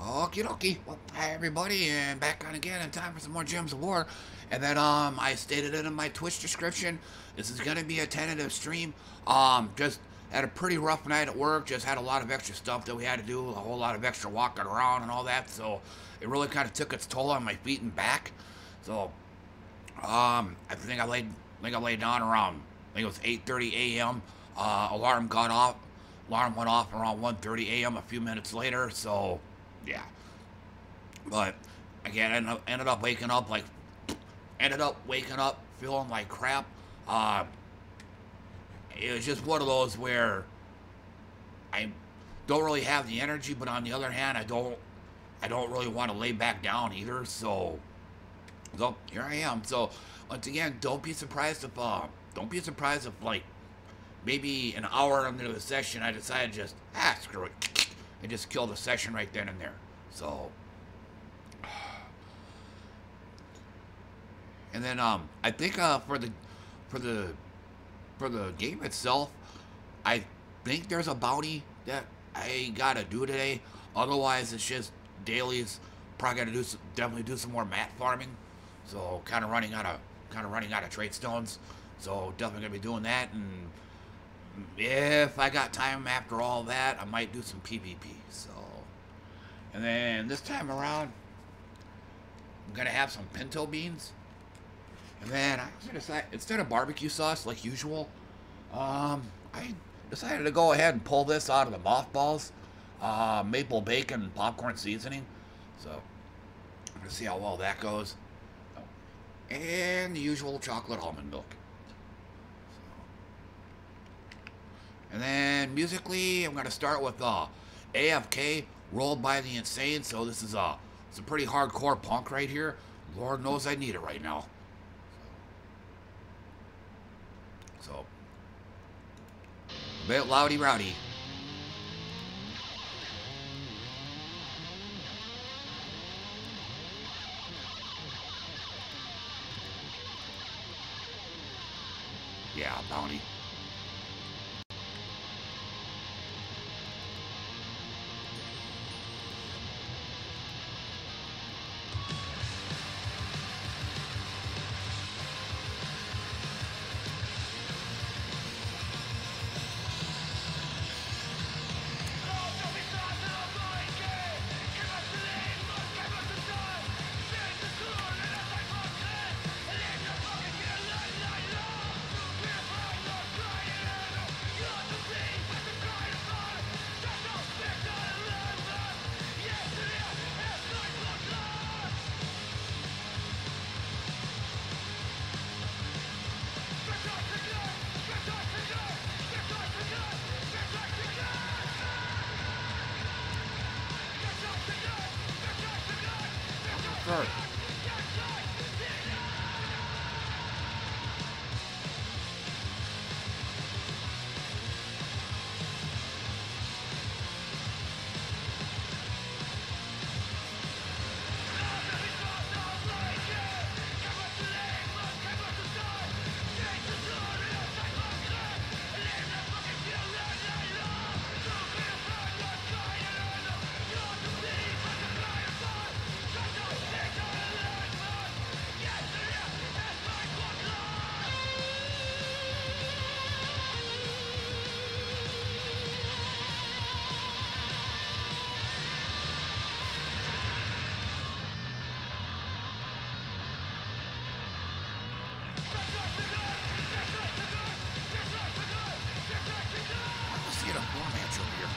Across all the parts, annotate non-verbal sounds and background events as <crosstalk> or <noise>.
Okie dokie. Well, hi everybody, and back on again in time for some more Gems of War. And then um, I stated it in my Twitch description. This is gonna be a tentative stream. Um, just had a pretty rough night at work. Just had a lot of extra stuff that we had to do. A whole lot of extra walking around and all that. So it really kind of took its toll on my feet and back. So um, I think I laid, I think I laid down around. I think it was 8:30 a.m. Uh, alarm got off. Alarm went off around 1:30 a.m. a few minutes later. So yeah. But again, I ended up, waking up like, ended up waking up feeling like crap. Uh, it was just one of those where I don't really have the energy, but on the other hand, I don't, I don't really want to lay back down either. So, so here I am. So once again, don't be surprised if, uh, don't be surprised if like maybe an hour into the session, I decided just, ah, screw it and just kill the session right then and there. So, <sighs> and then um, I think uh, for the for the for the game itself, I think there's a bounty that I gotta do today. Otherwise, it's just dailies. Probably gotta do some, definitely do some more mat farming. So kind of running out of kind of running out of trade stones. So definitely gonna be doing that and if I got time after all that, I might do some PvP. And then this time around, I'm gonna have some pinto beans. And then I was instead of barbecue sauce like usual, um, I decided to go ahead and pull this out of the mothballs, uh, maple bacon popcorn seasoning. So, I'm gonna see how well that goes. And the usual chocolate almond milk. And then musically, I'm gonna start with uh, AFK, Rolled by the Insane. So this is a, it's a pretty hardcore punk right here. Lord knows I need it right now. So, a bit loudy rowdy. Yeah, bounty. over here.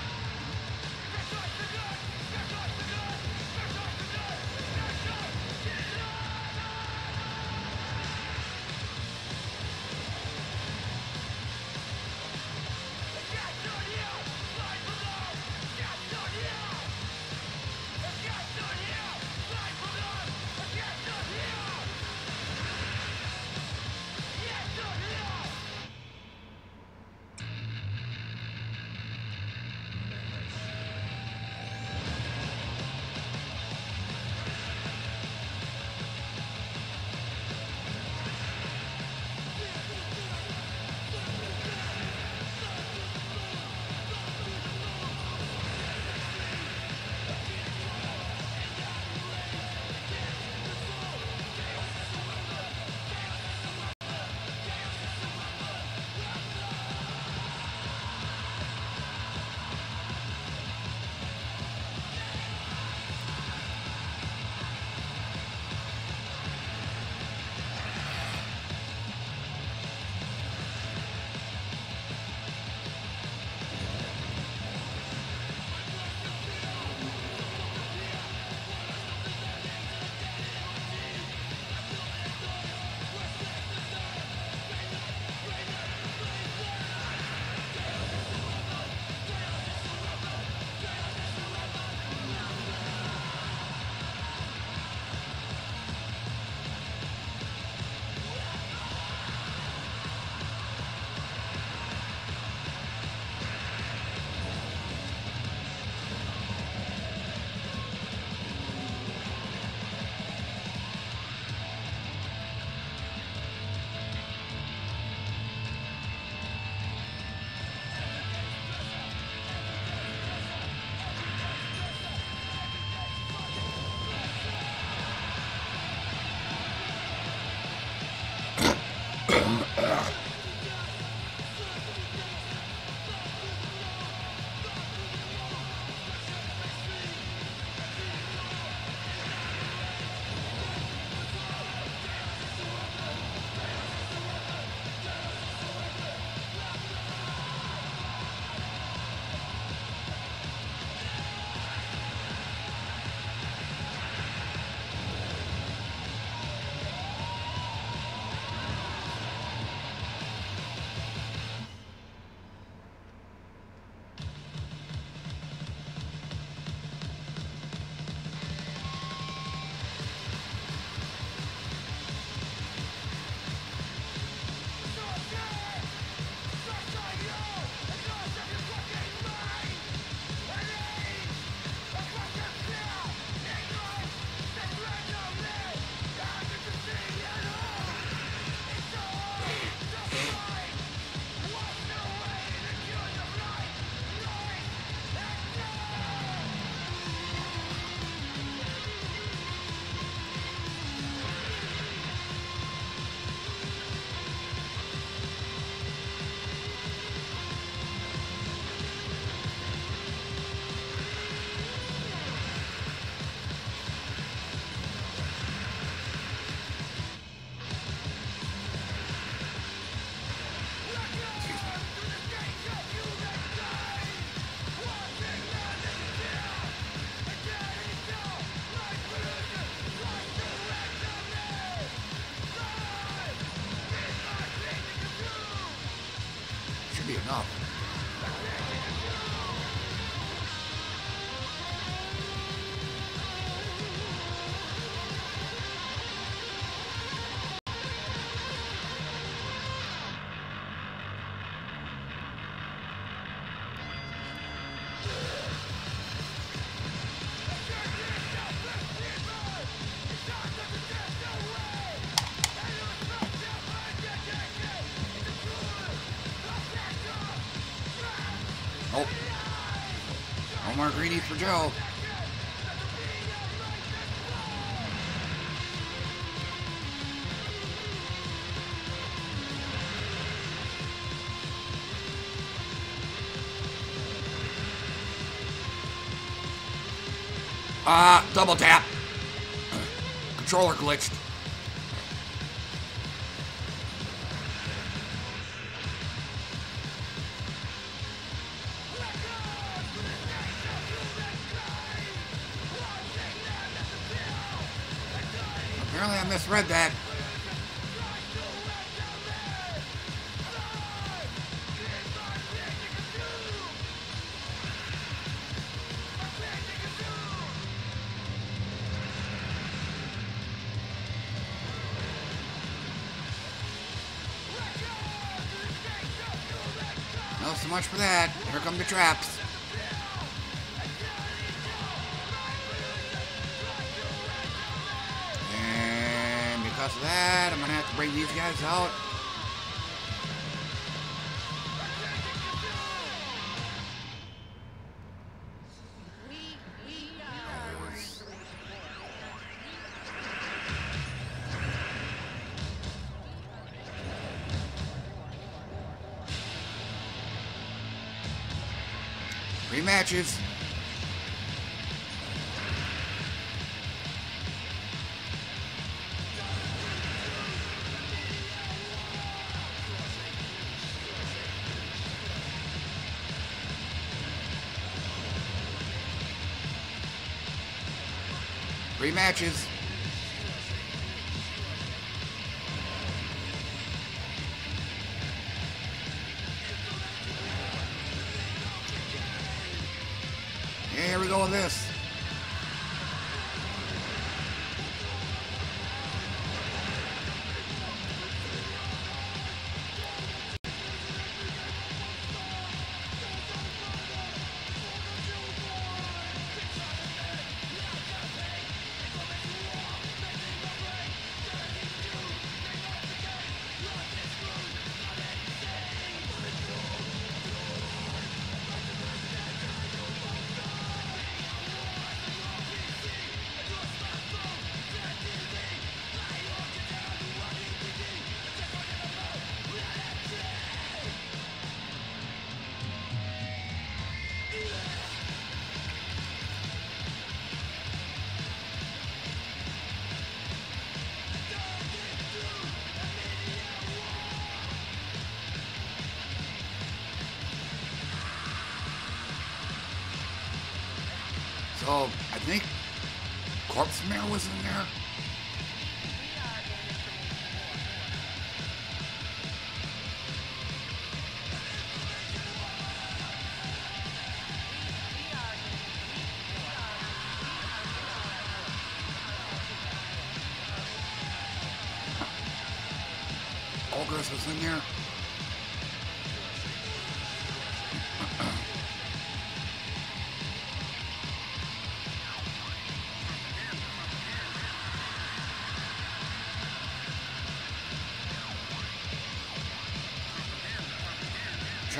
For Joe. Ah, uh, double tap. Controller glitched. Misread that. Well, so much for that. Here come the traps. Matches. Yeah,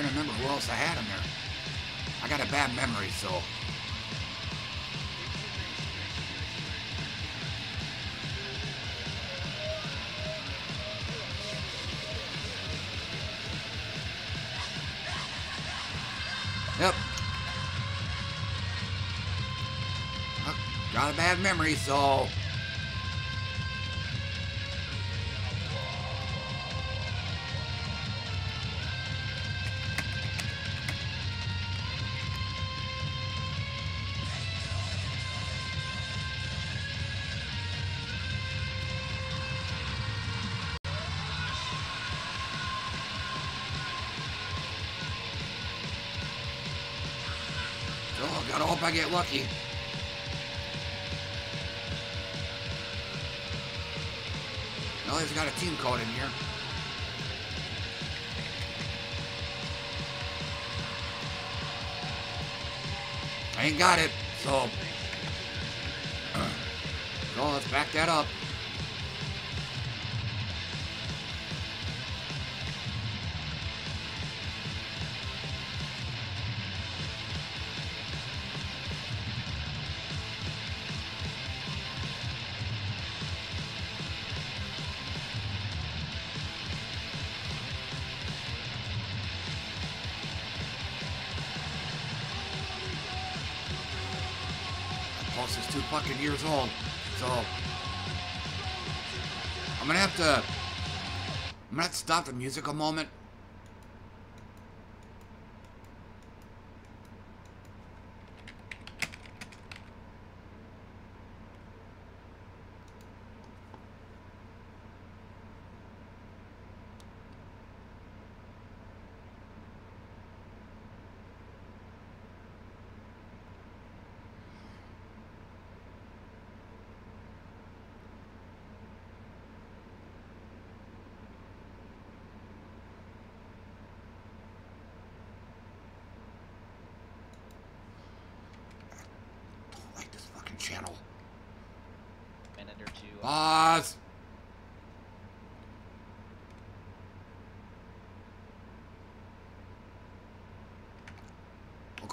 trying to remember who else I had in there. I got a bad memory, so. Yep. Got a bad memory, so get lucky. Well, he's got a team code in here. I ain't got it, so... <clears throat> So let's back that up. Years old. So I'm gonna have to I'm gonna have to stop the music a moment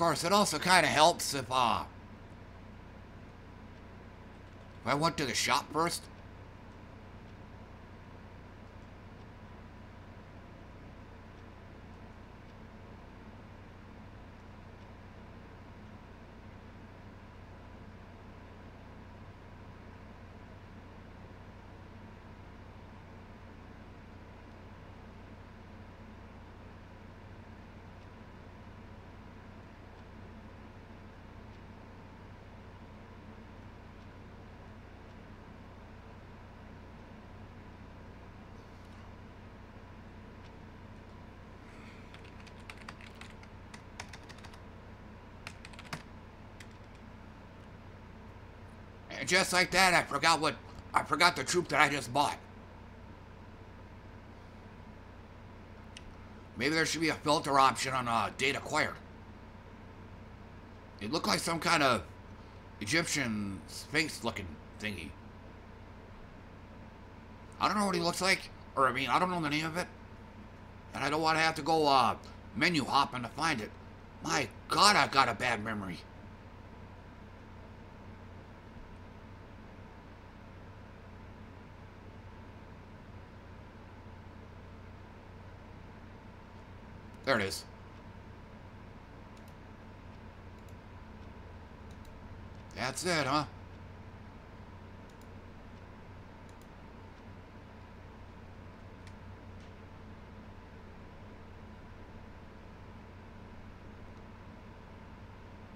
course, it also kind of helps if, uh, if I went to the shop first. Just like that, I forgot what, I forgot the troop that I just bought. Maybe there should be a filter option on uh, date acquired. It looked like some kind of Egyptian sphinx looking thingy. I don't know what he looks like, or I mean, I don't know the name of it. And I don't want to have to go uh, menu hopping to find it. My God, I've got a bad memory. There it is. That's it, huh?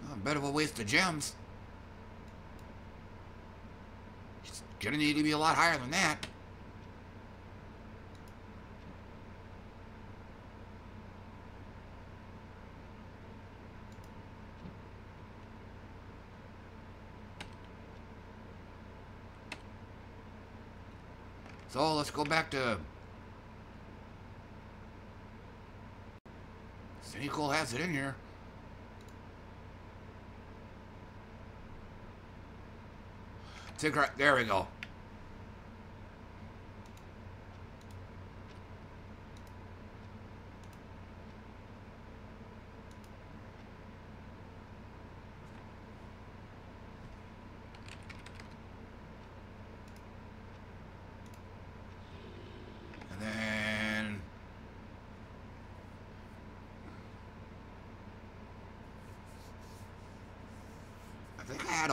Oh, bit of a waste of gems. It's gonna need to be a lot higher than that. So let's go back to Cole has it in here. Take right there we go.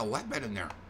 A weapon in there.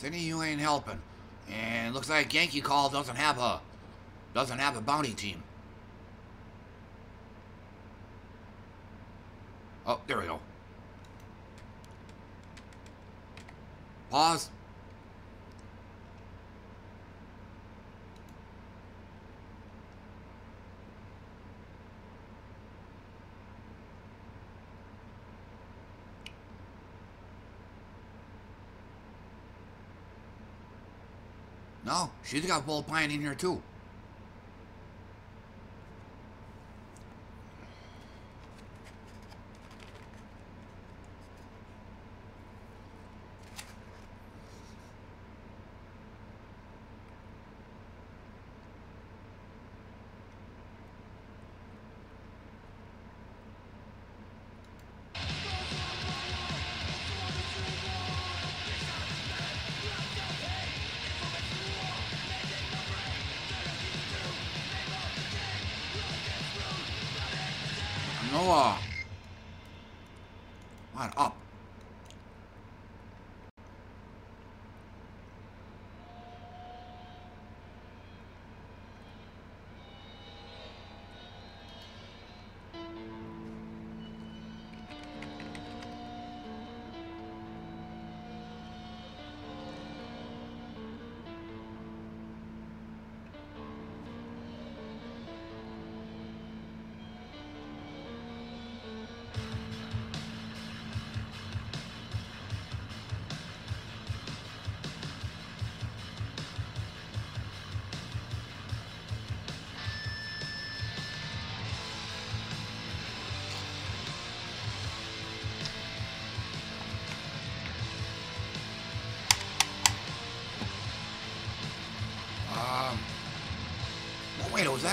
Cindy, you ain't helping. And looks like Yankee Call doesn't have a doesn't have a bounty team. Oh, there we go. Pause. No, she's got Bull Pine in here too.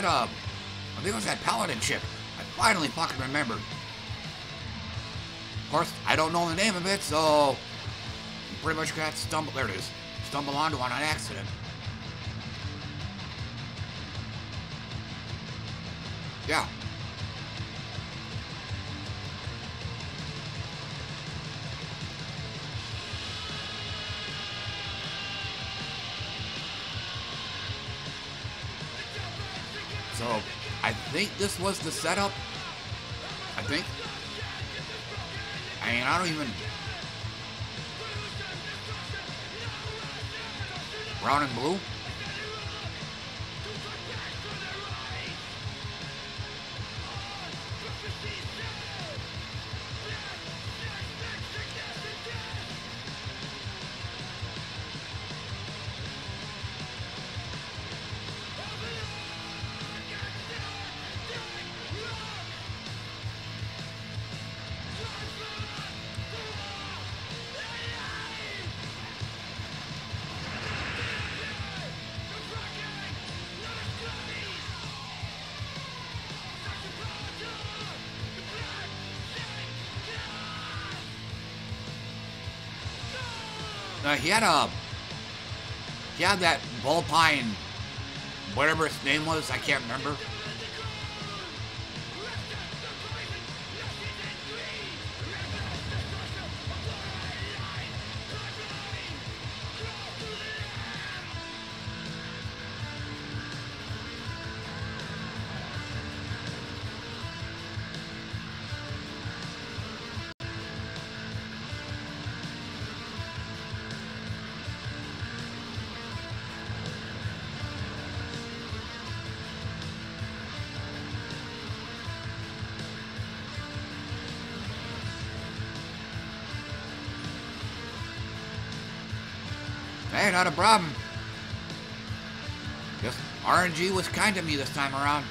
That, I think it was that Paladin chip. I finally fucking remembered. Of course, I don't know the name of it, so pretty much got stumble, there it is, stumble onto on an accident. Yeah. Think this was the setup. I think. I mean, I don't even... Brown and blue? He had a, he had that Bullpine, whatever his name was, I can't remember. Not a problem. Just RNG was kind to me this time around.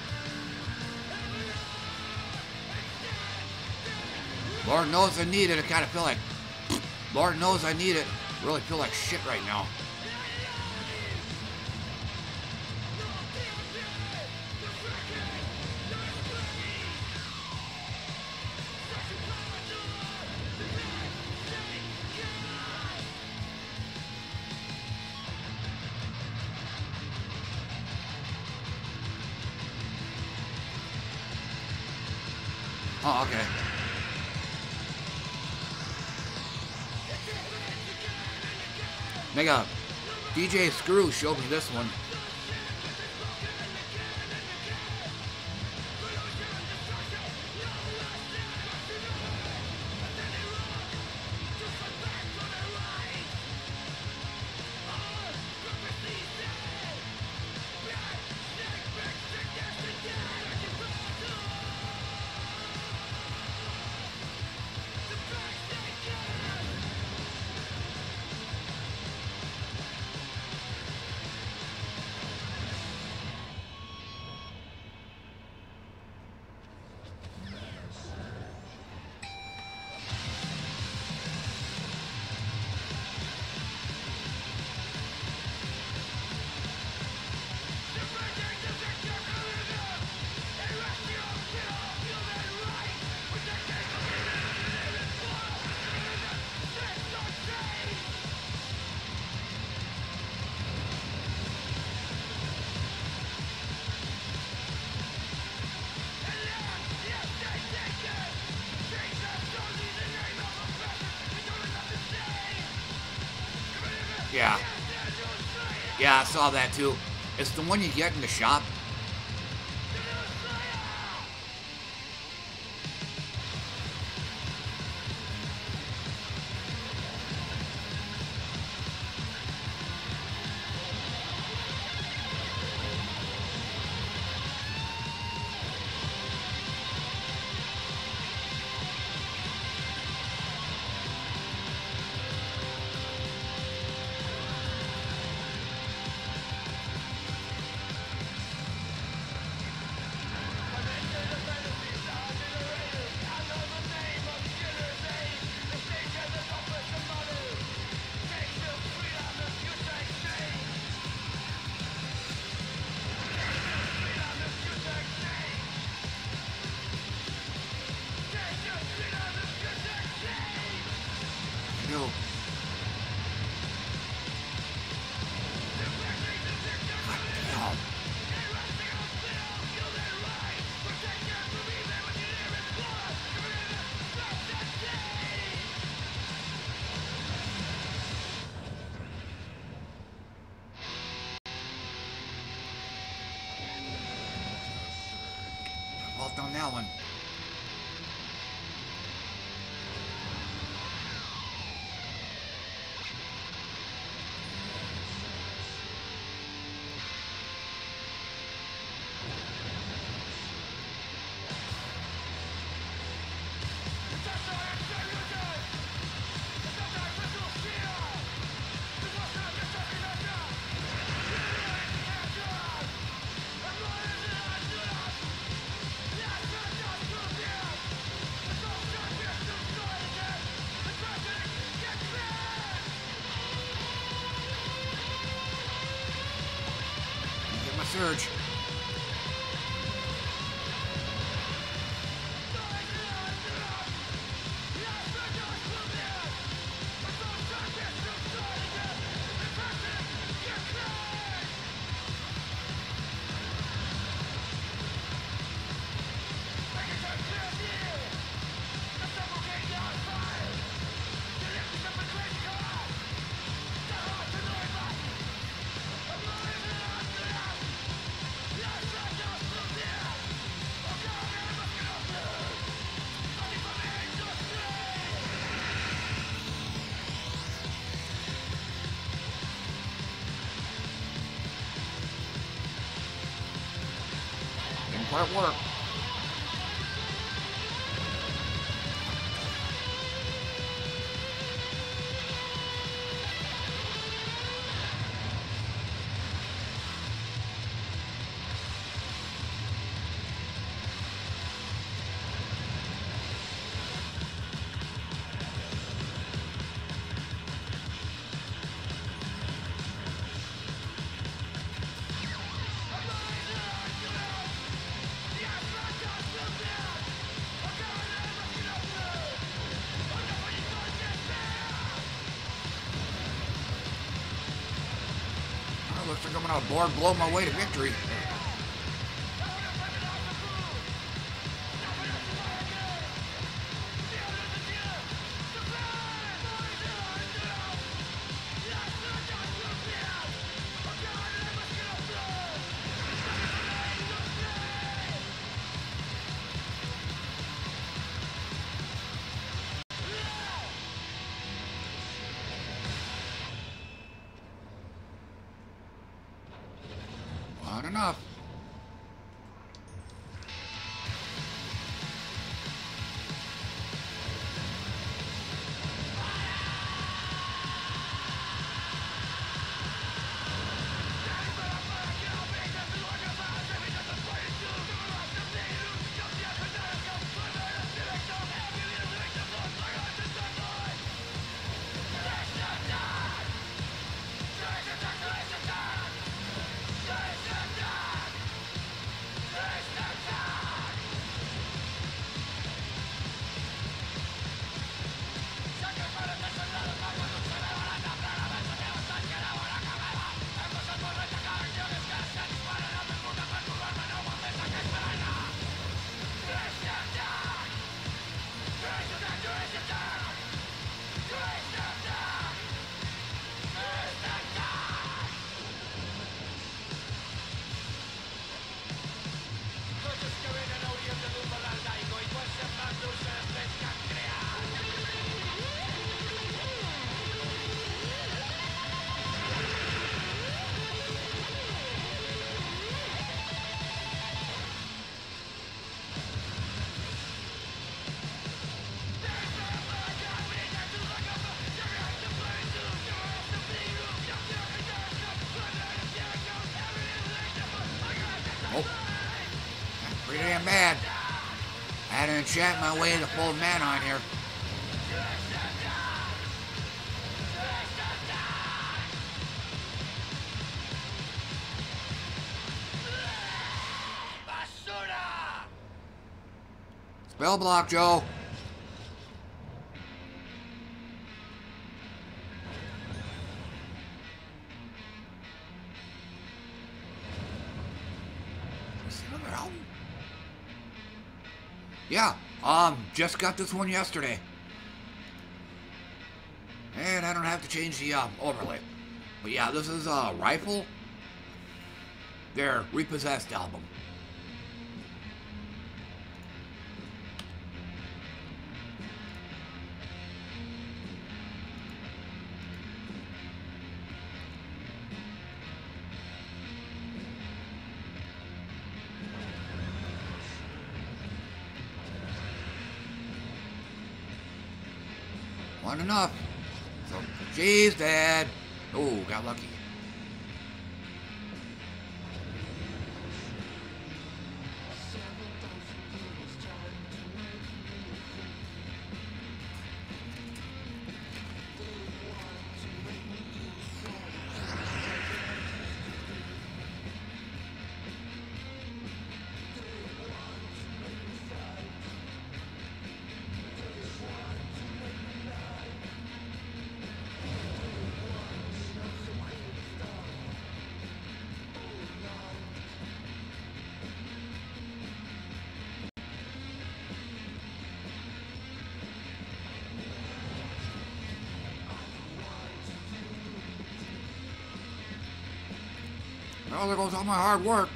Lord knows I need it. I kind of feel like, <sniffs> Lord knows I need it. Really feel like shit right now. DJ Screw showed me this one. Yeah, I saw that too. It's the one you get in the shop. Work. Lord blow my way to victory. Chat my way to full man on here. Spell block, Joe. Just got this one yesterday. And I don't have to change the uh, overlay. But yeah, this is a uh, Rifle. Their Repossessed album. Enough. So, jeez, Dad. Oh, got lucky. My hard work.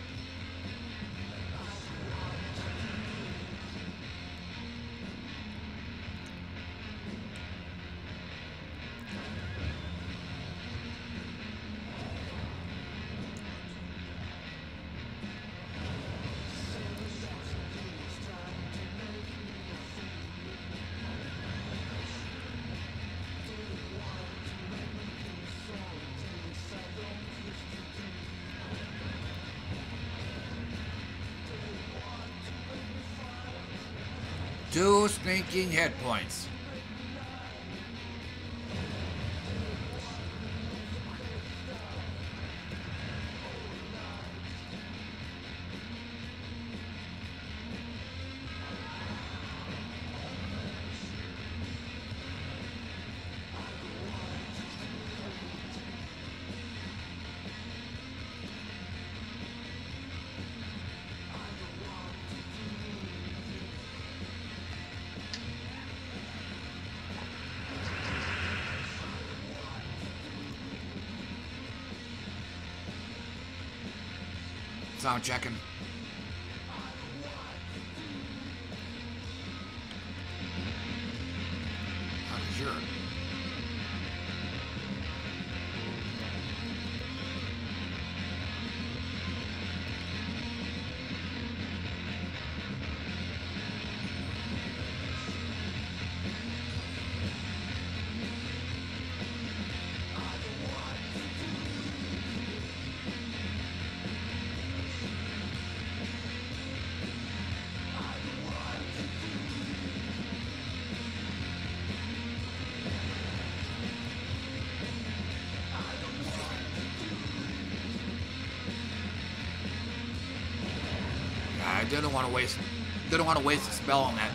Two stinking hit Sound checking. Want to waste didn't want to waste a spell on that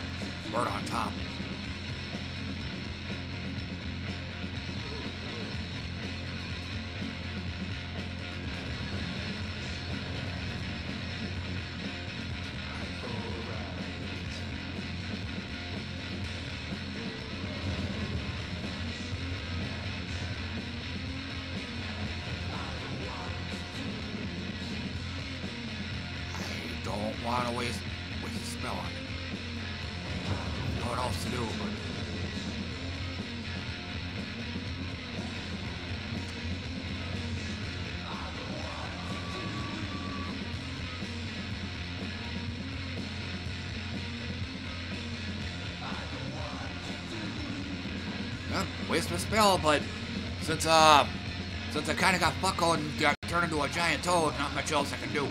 spell, but since uh since I kinda got fuckled and got turned into a giant toad, not much else I can do.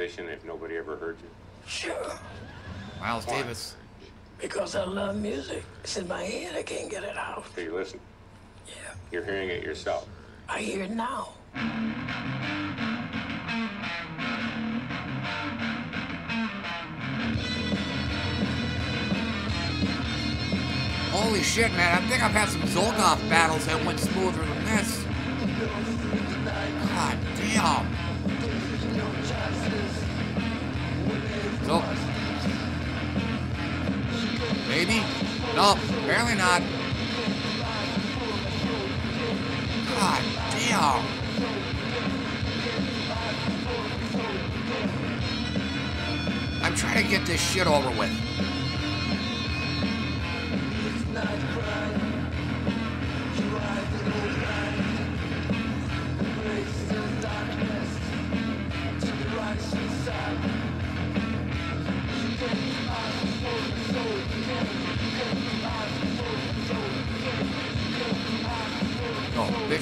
You be a musician if nobody ever heard you? Sure, Miles Why? Davis. because I love music. It's in my head. I can't get it out. So you listen. Yeah, You're hearing it yourself. I hear it now. Holy shit, man. I think I've had some Zolgoth battles that went smoother than this. Maybe? No, apparently not. God damn. I'm trying to get this shit over with.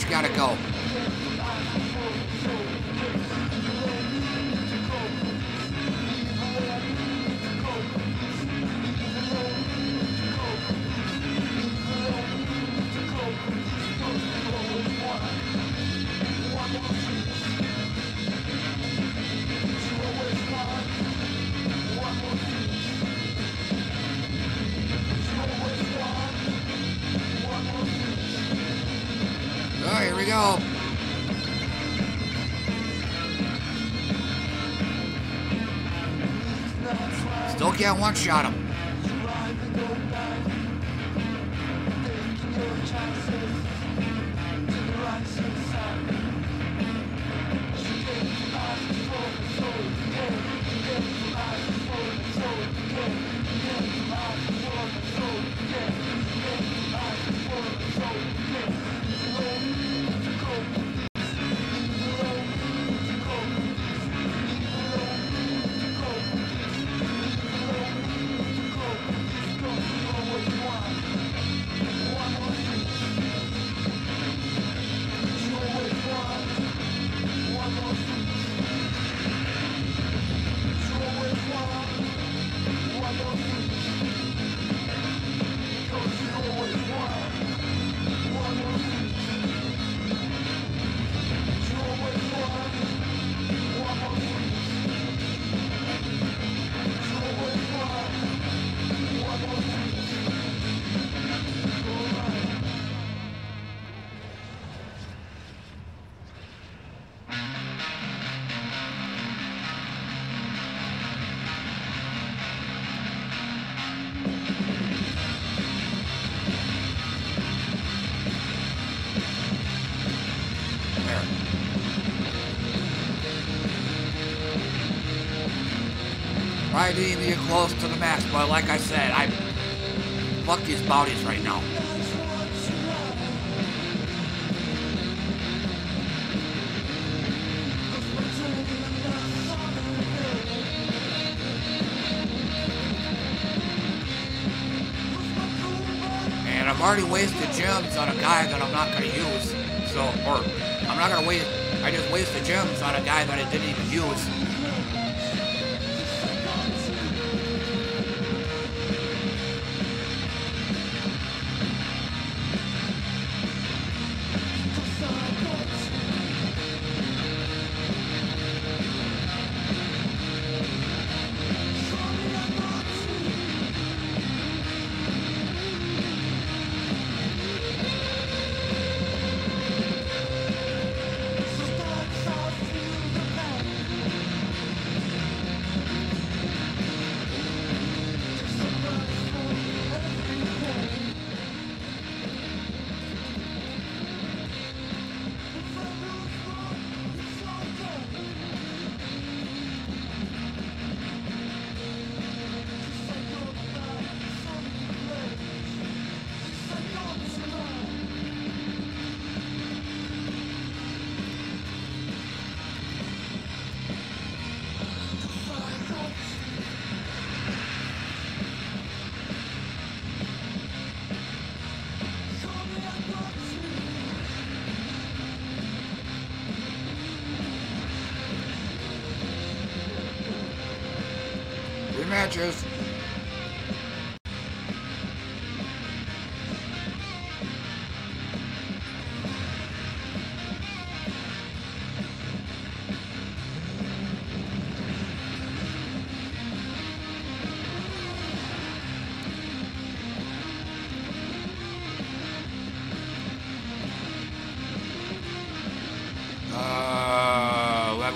Gotta go. Still can't one-shot him. But like I said, I fuck these bodies right now. And I've already wasted gems on a guy that I'm not gonna use. So, or I'm not gonna waste. I just wasted gems on a guy that I didn't even use.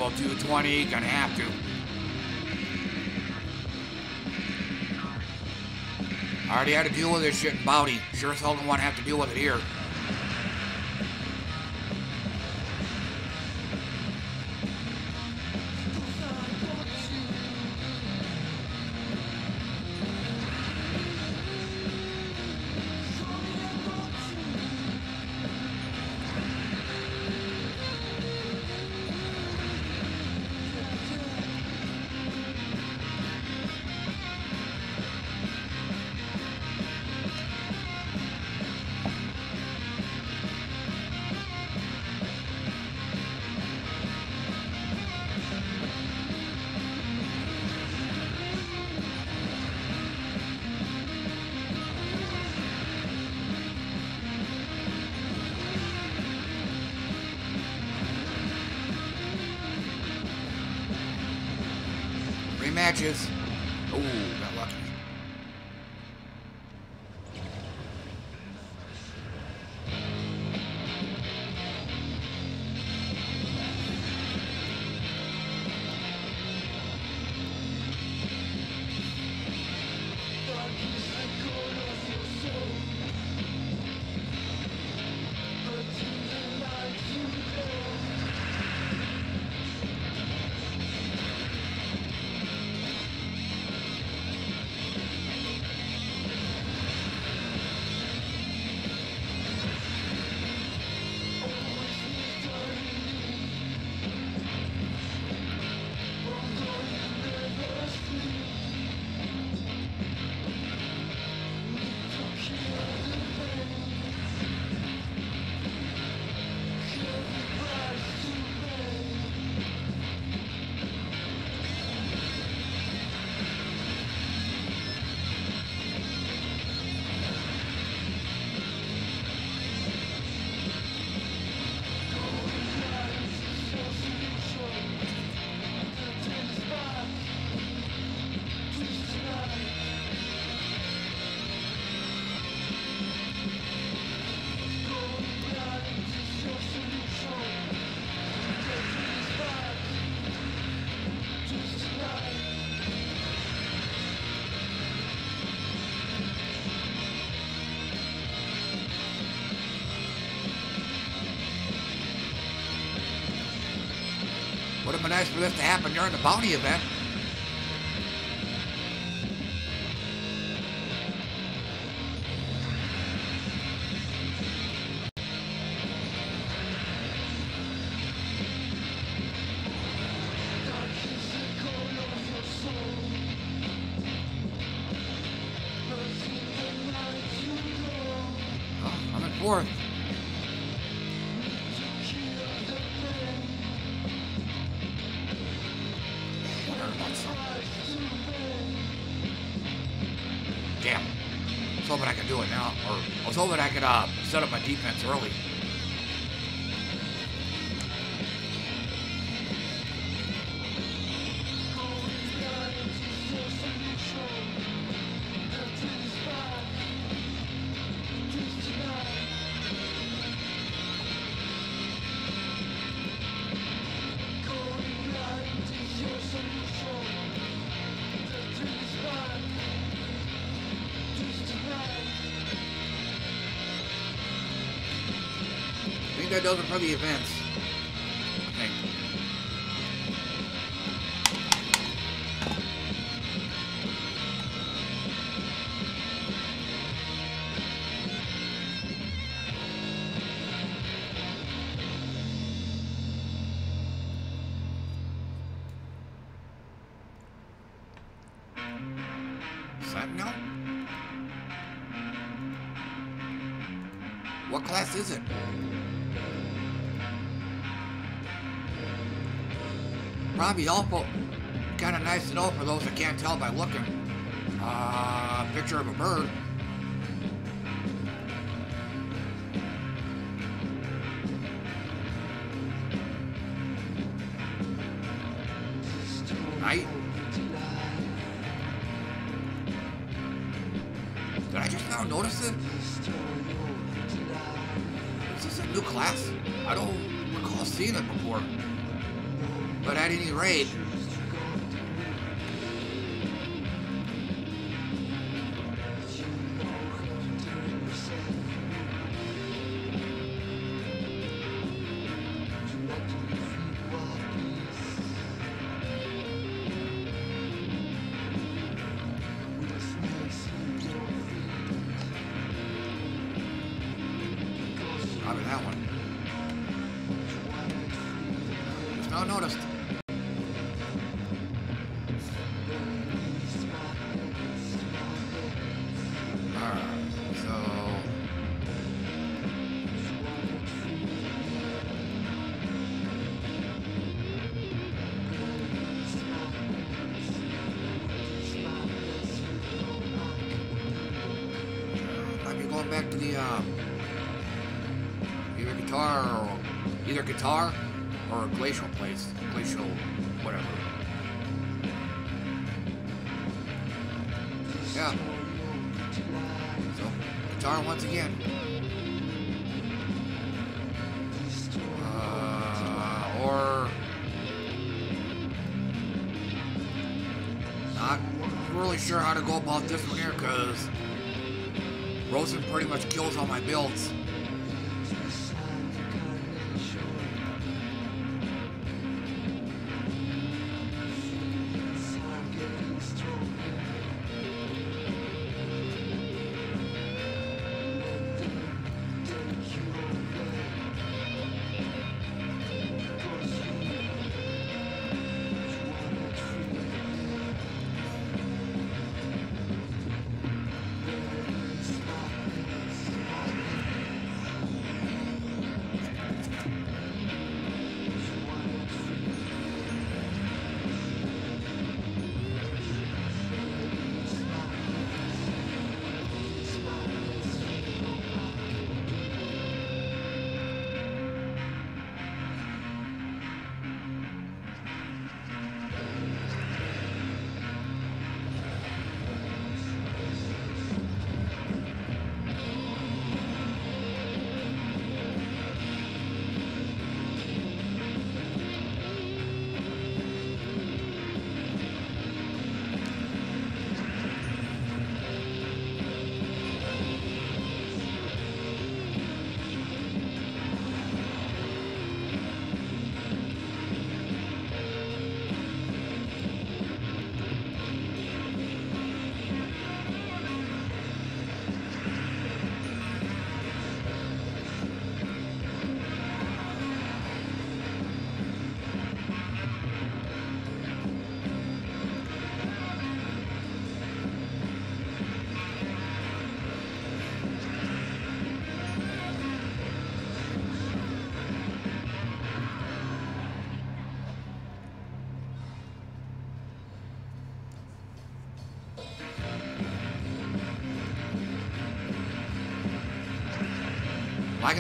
Level 220, gonna have to. I already had to deal with this shit in Bowdy. Sure as hell don't want to have to deal with it here. Nice for this to happen during the bounty event. the events. I think. What class is it? Probably helpful. Kind of nice to know for those that can't tell by looking. Uh, picture of a bird.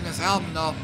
This album though.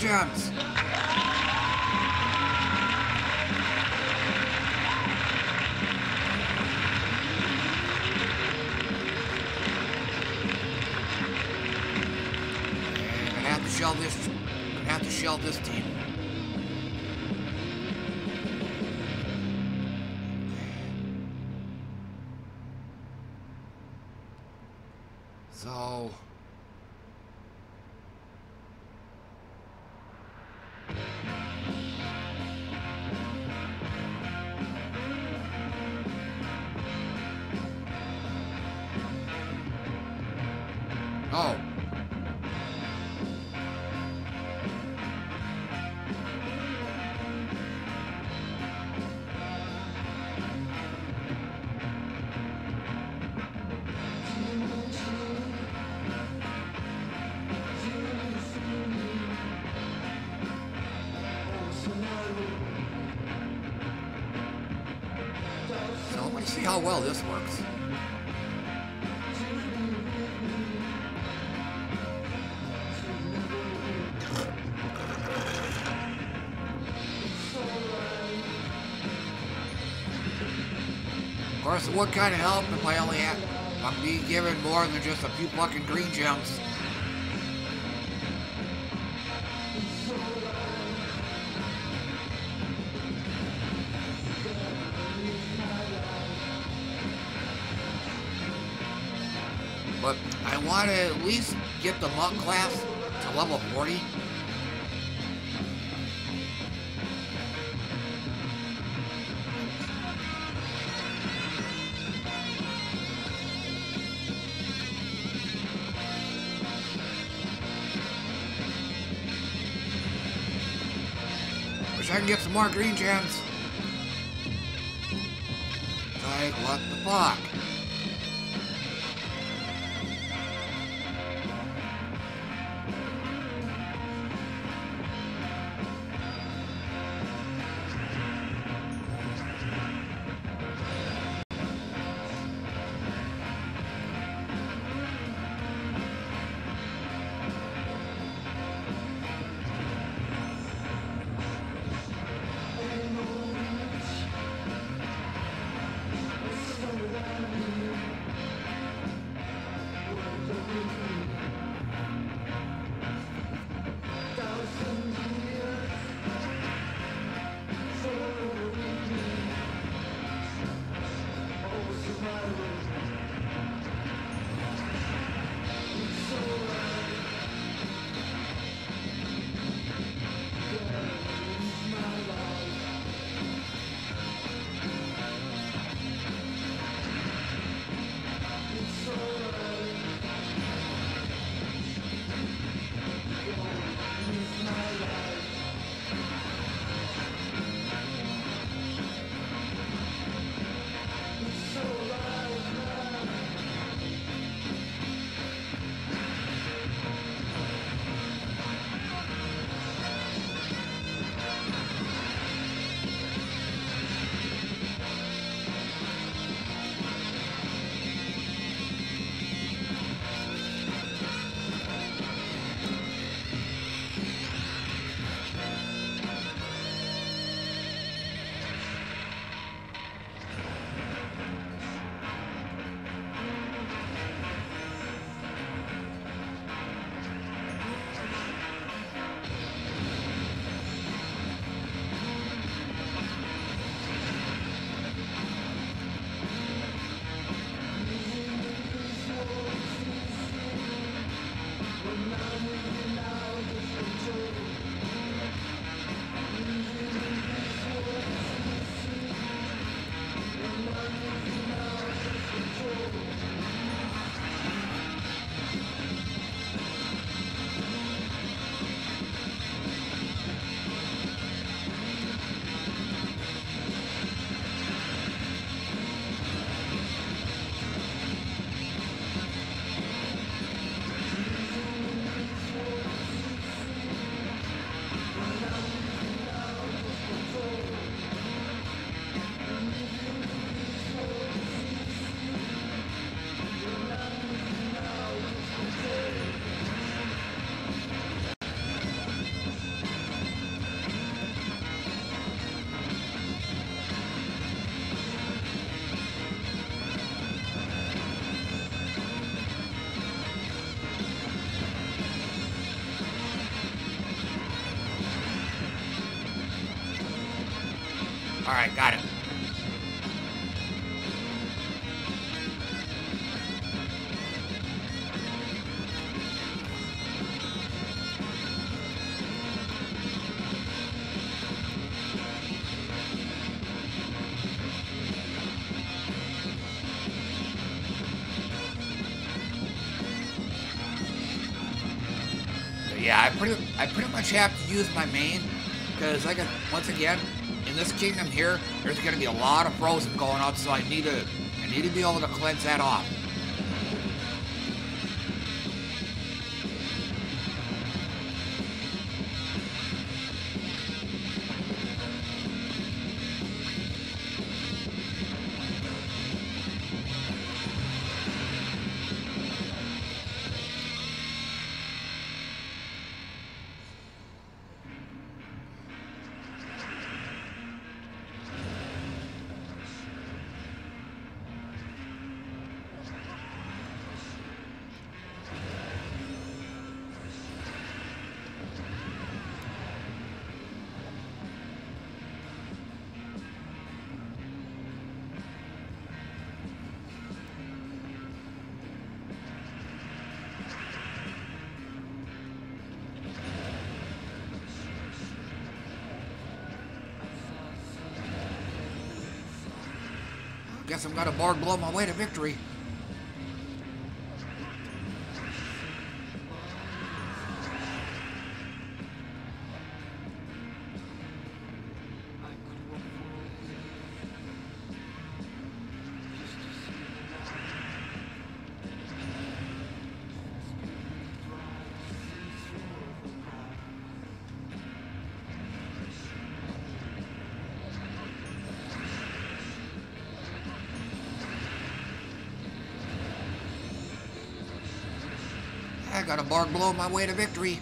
Shit, Course, kind of help if I only if I'm being given more than just a few fucking green gems. But I want to at least get the monk class more green gems. Alright, got it. yeah, I pretty I pretty much have to use my main because like once again in this kingdom here, there's gonna be a lot of frozen going on, so I need to I need to be able to cleanse that off. Guess I'm gonna bark blow my way to victory. Bark blow my way to victory.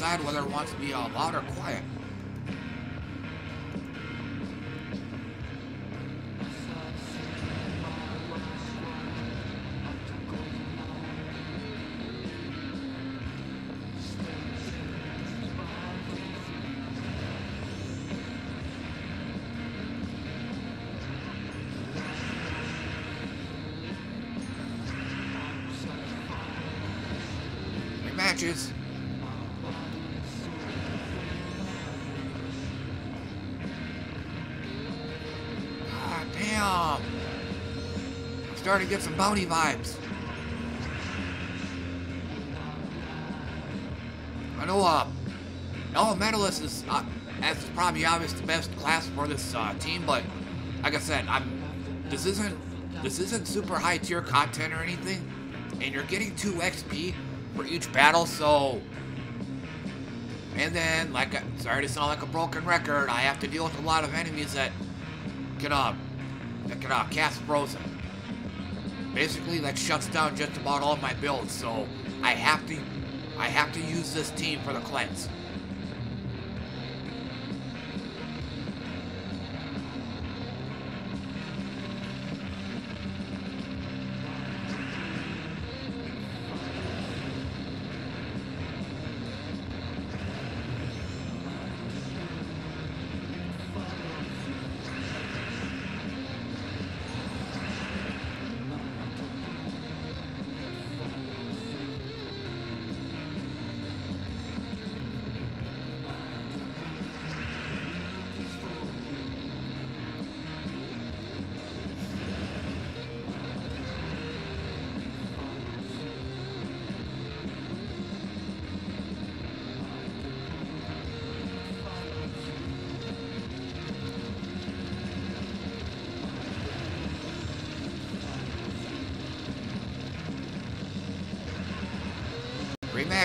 Decide whether it wants to be uh, loud starting to get some bounty vibes. I know, uh, Elementalist is, uh, as is probably obvious, the best class for this uh, team, but like I said, I'm, this isn't, this isn't super high tier content or anything, and you're getting 2 XP for each battle, so... And then, like, sorry to sound like a broken record, I have to deal with a lot of enemies that can, uh, that can, uh, cast Frozen. Basically, that shuts down just about all my builds, so I have to, I have to use this team for the cleanse.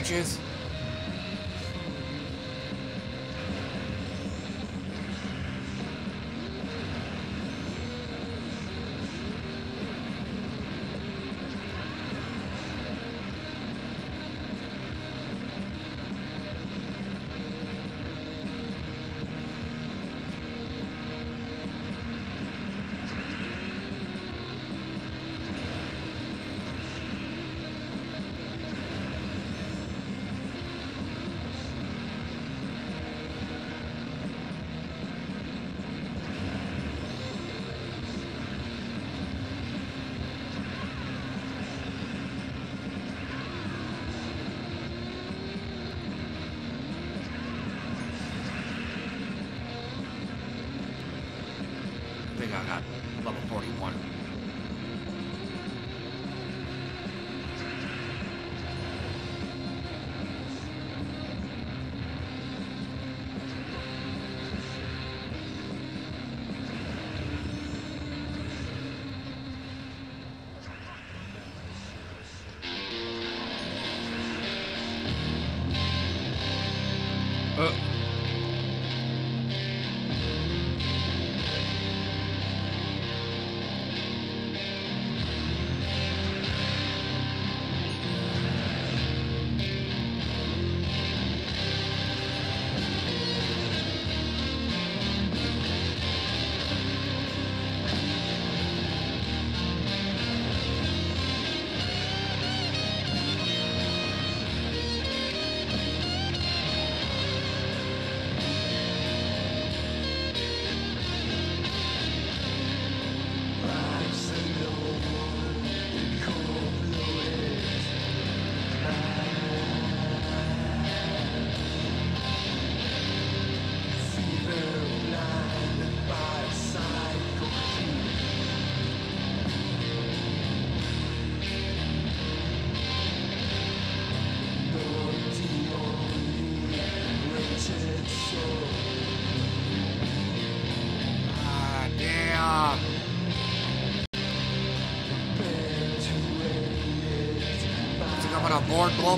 Matches.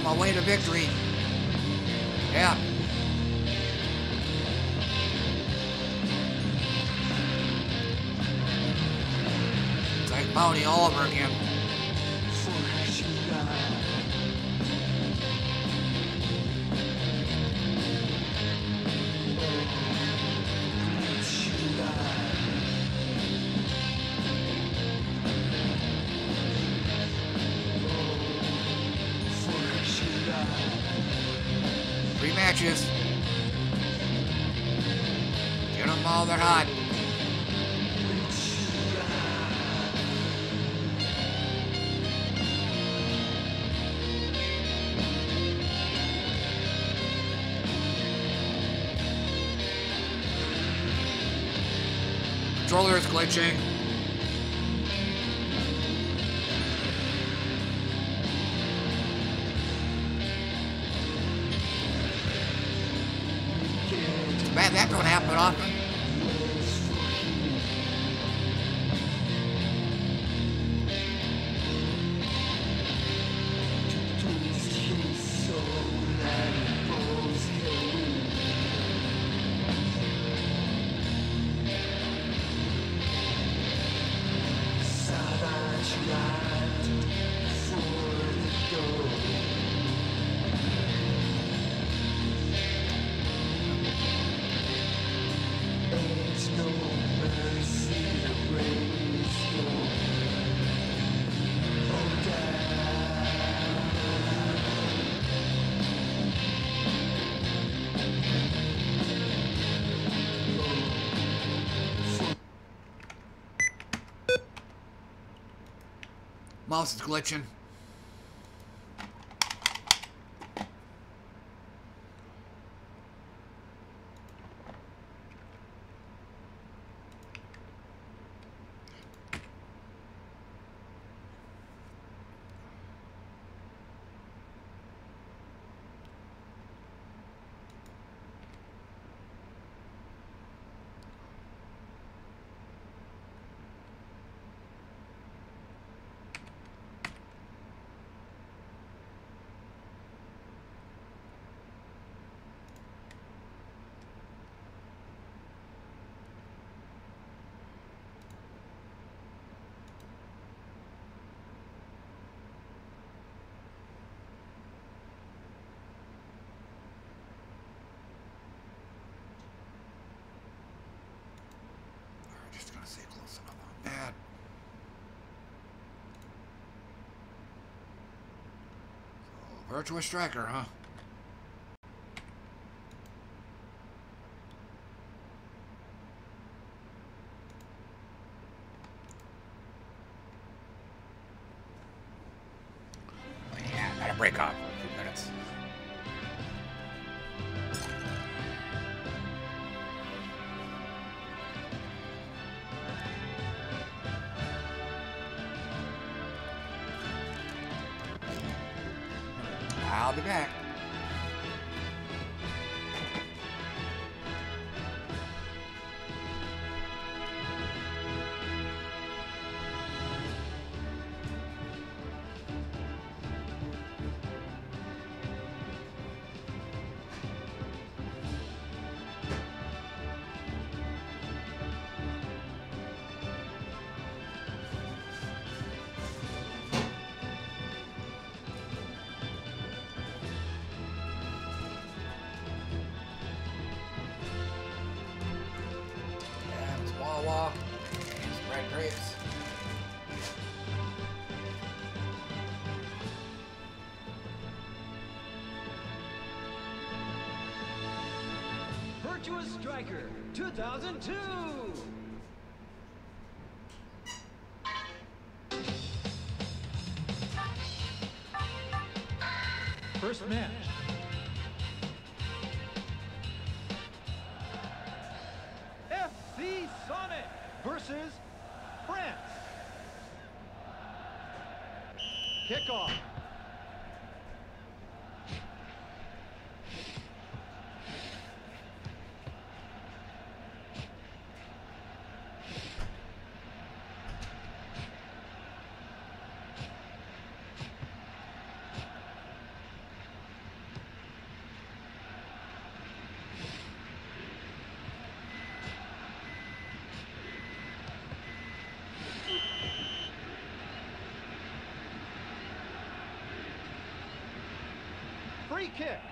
My way to victory. Glitching. mouse is glitching. Virtua Striker, huh? First man. free kick.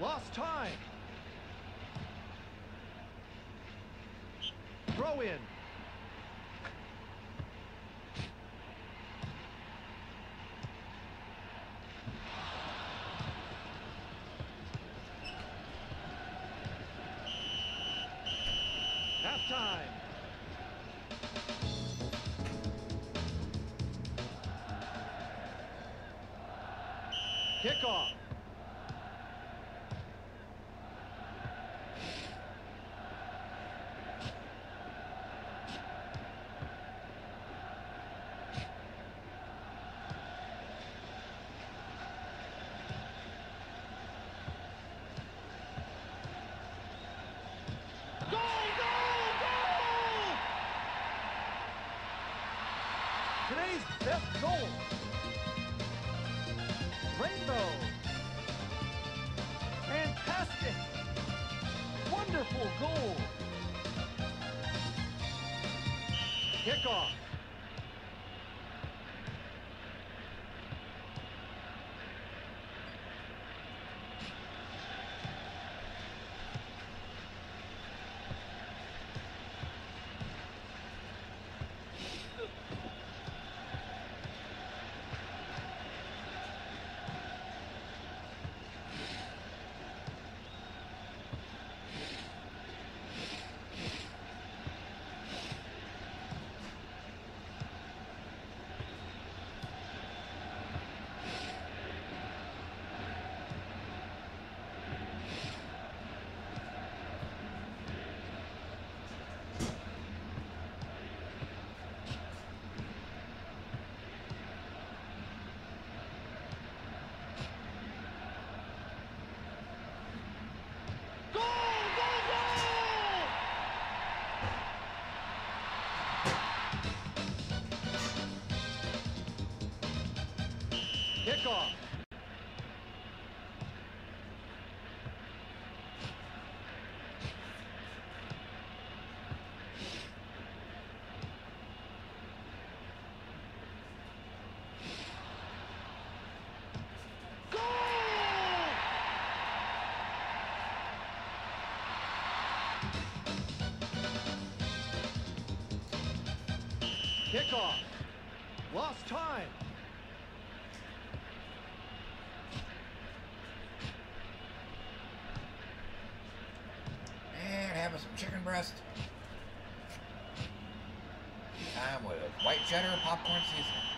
Lost time. Throw in. Today's best goal. Rainbow. Fantastic. Wonderful goal. Kickoff. Kickoff. Kickoff. Lost time. And having some chicken breast. Time with white cheddar popcorn seasoning.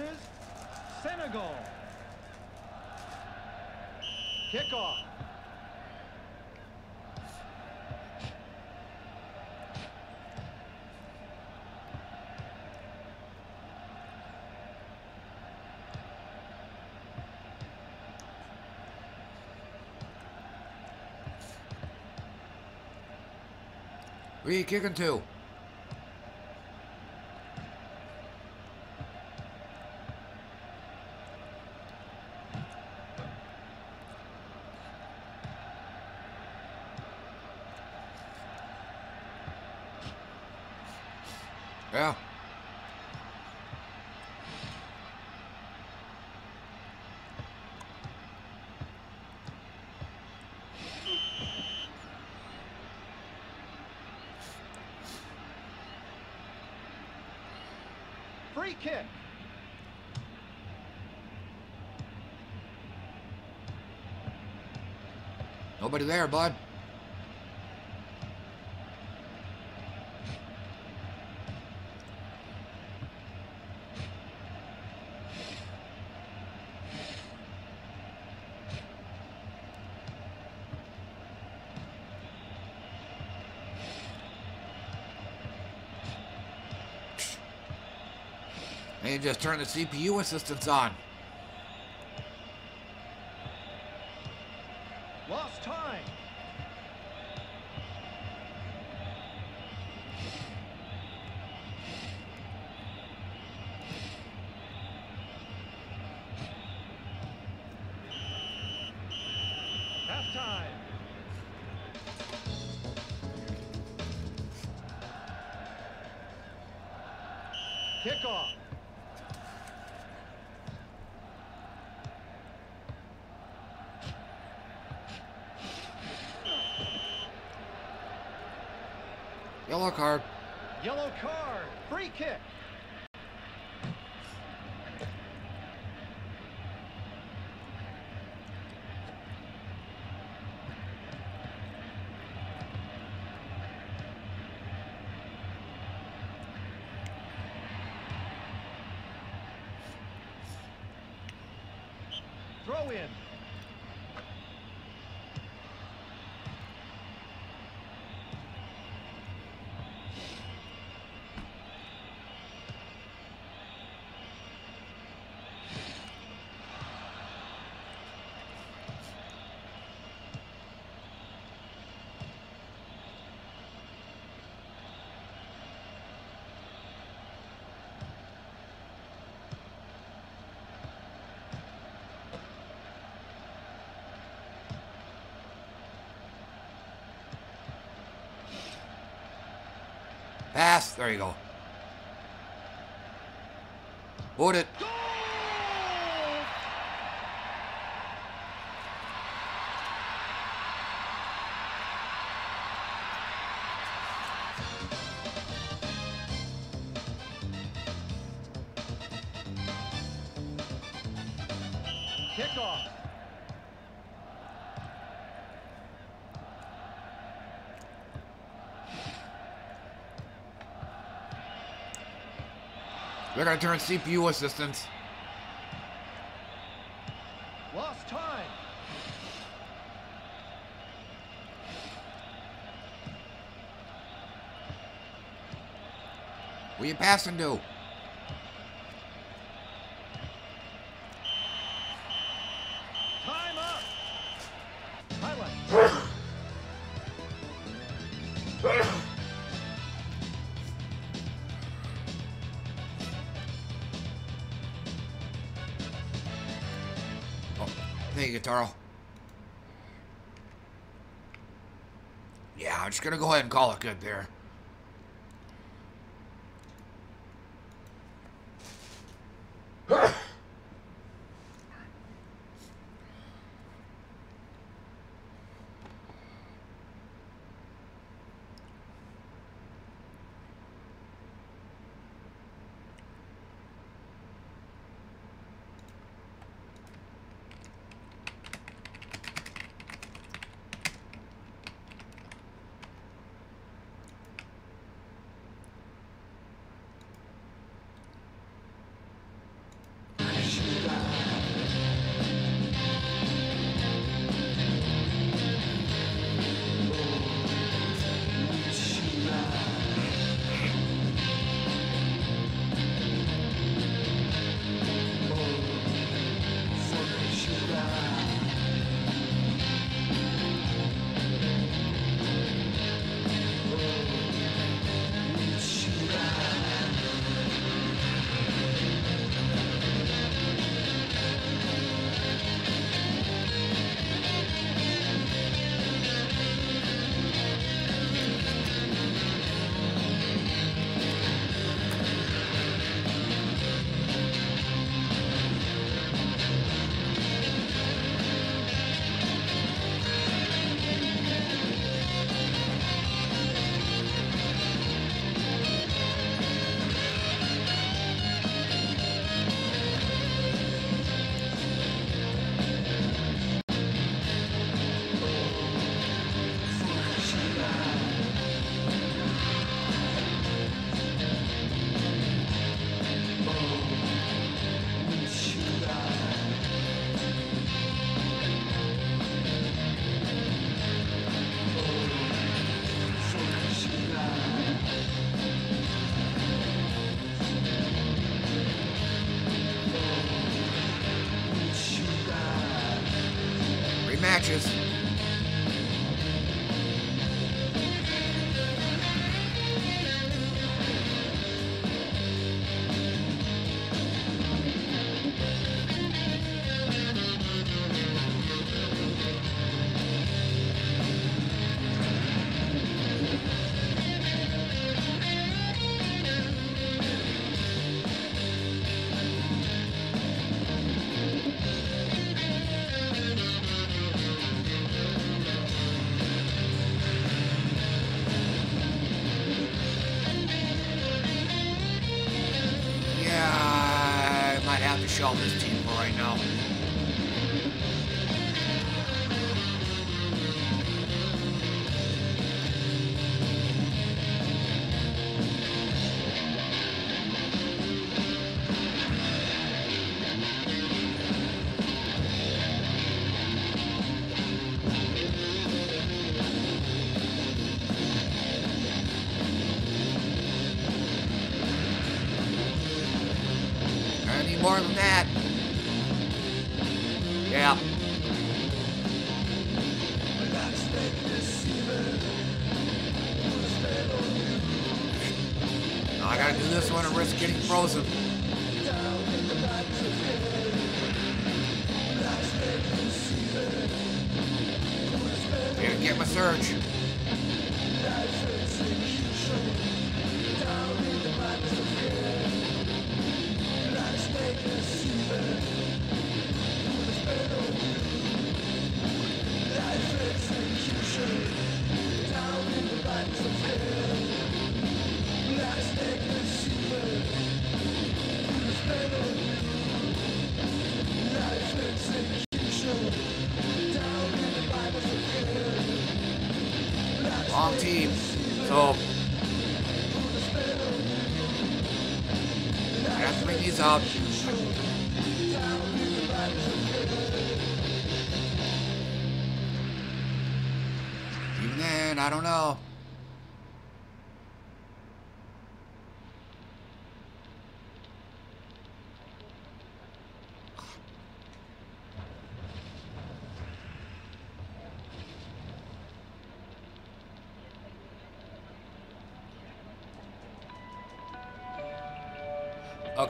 Versus Senegal. Kickoff. Where you kicking to? Yeah. Free kick. Nobody there, bud. Just turn the CPU assistance on. Card. Yellow card. Free kick. Pass. There you go. Boot it. They're gonna turn CPU assistance. Lost time. What you passing to? Taro. Yeah, I'm just gonna go ahead and call it good there. I do this one and risk getting frozen. Gonna get my surge.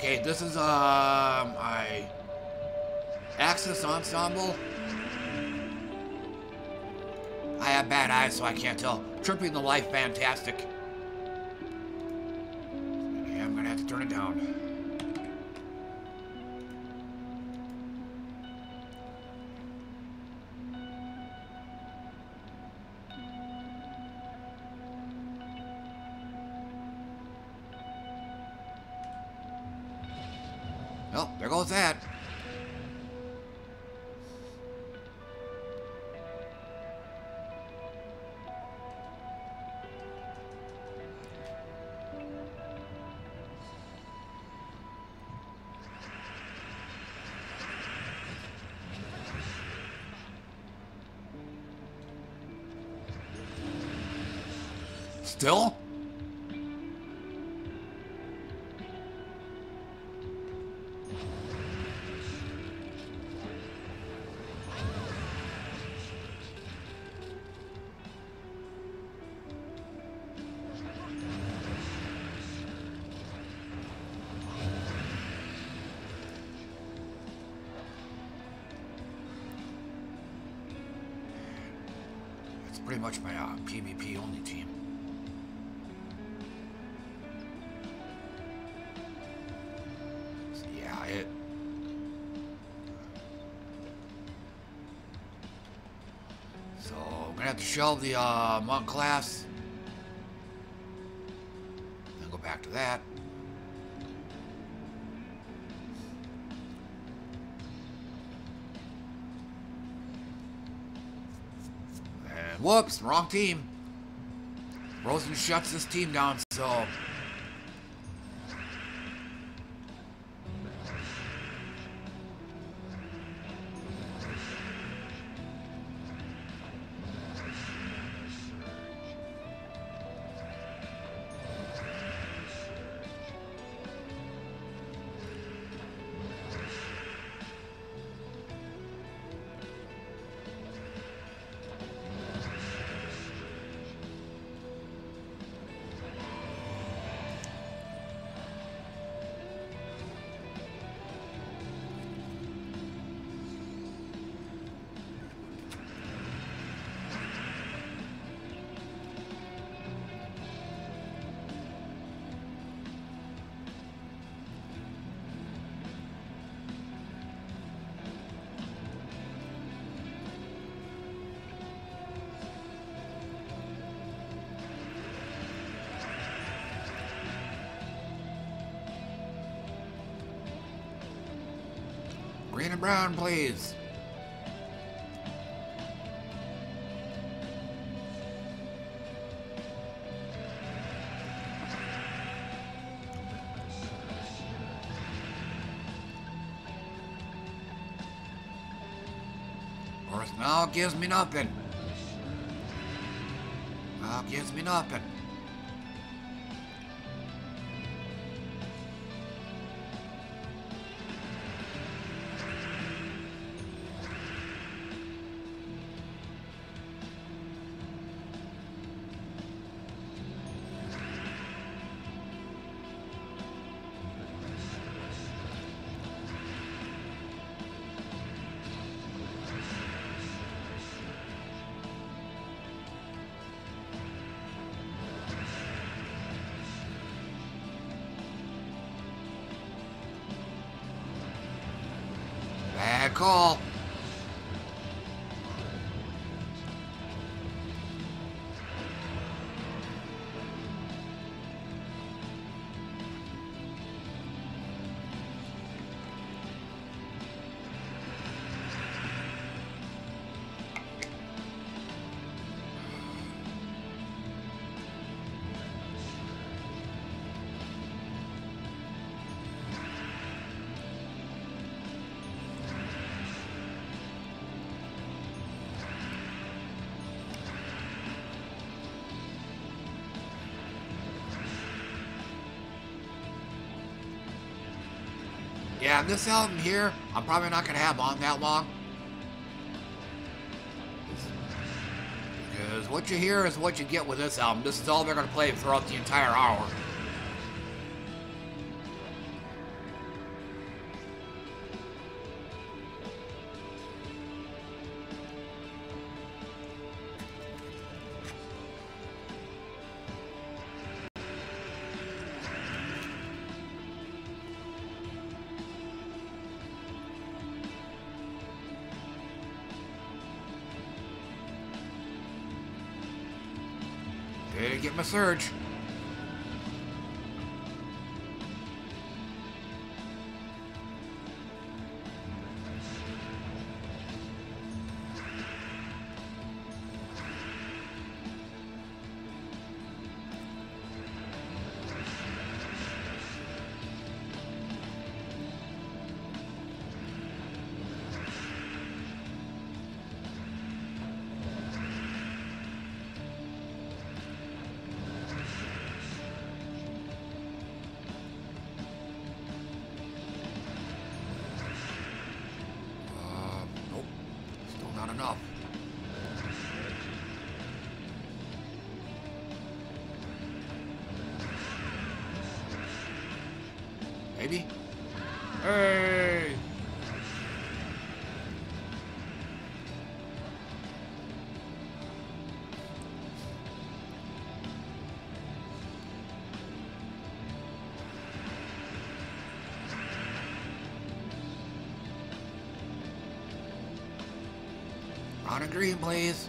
Okay, this is uh, my Axis Ensemble. I have bad eyes, so I can't tell. Tripping the Life, fantastic. To shelve the uh, monk class. Then go back to that. And whoops, wrong team. Frozen shuts this team down, so brown, please. Course, now gives me nothing. Now gives me nothing. This album here, I'm probably not gonna have on that long. Because what you hear is what you get with this album. This is all they're gonna play throughout the entire hour. Okay, green, please.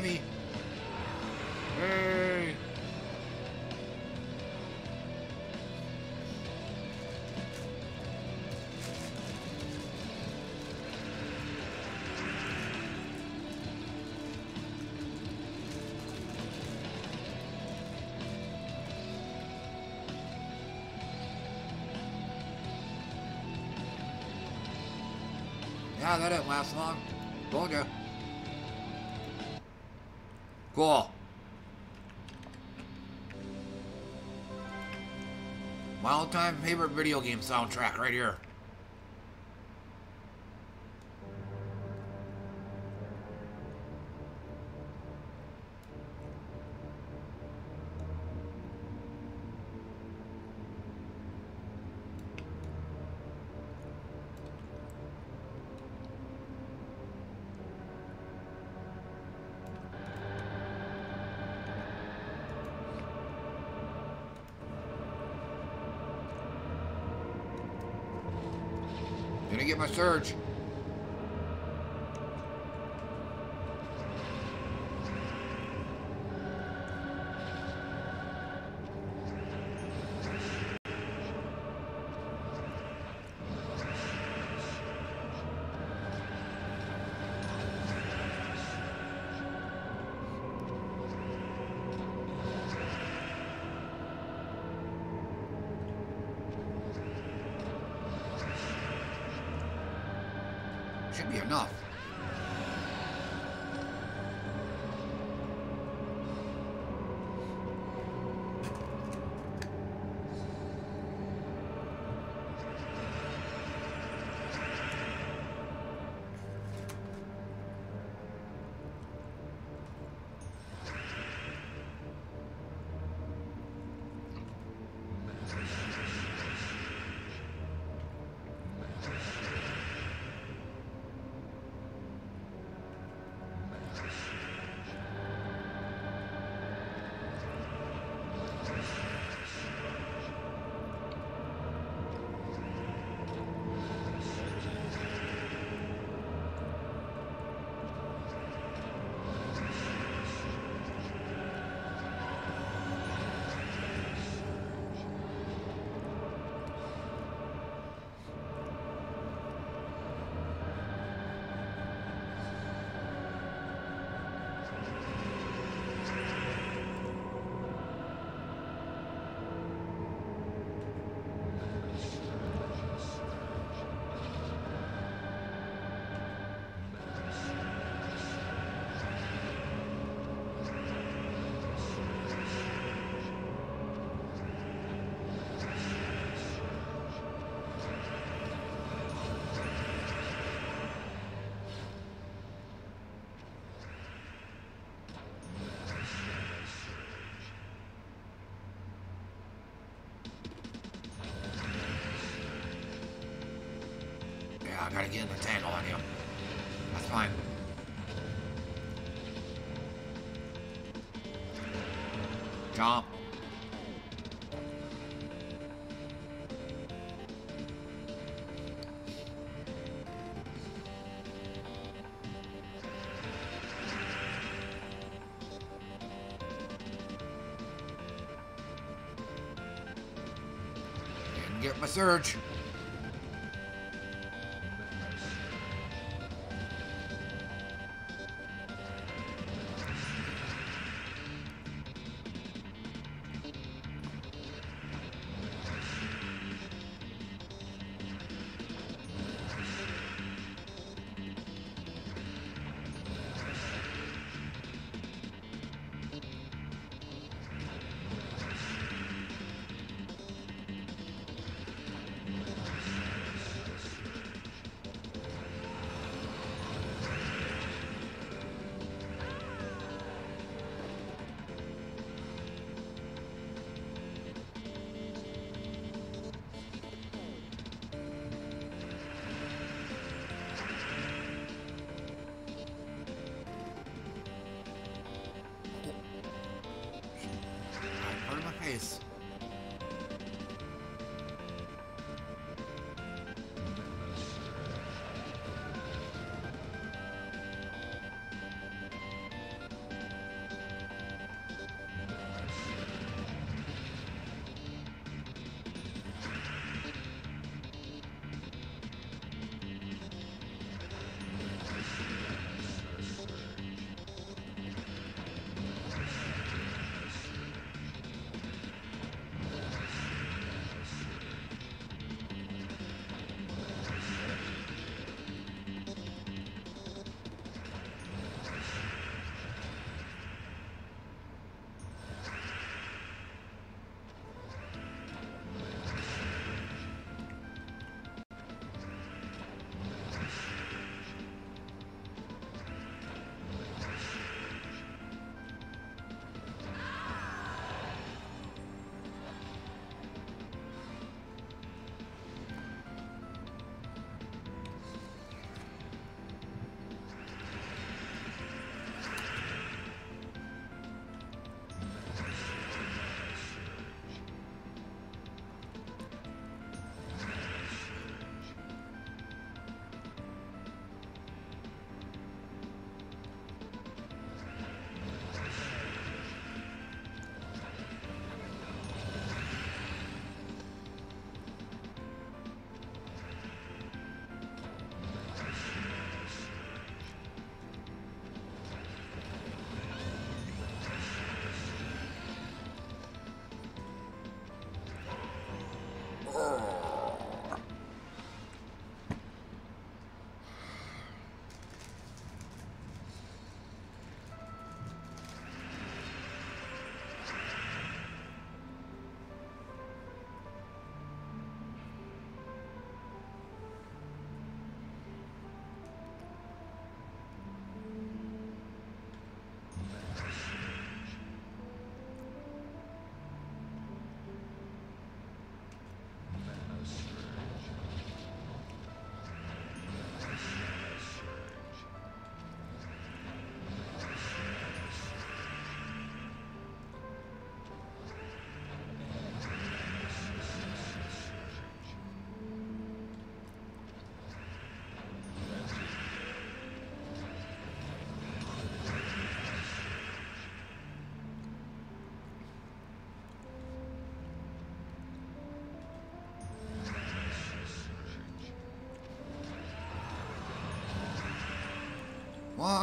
baby. Hey. Yeah, that didn't last long. Bulga. Cool. My all-time favorite video game soundtrack right here. Surge. Gotta get in the tangle on you. That's fine. Jump. And get my surge.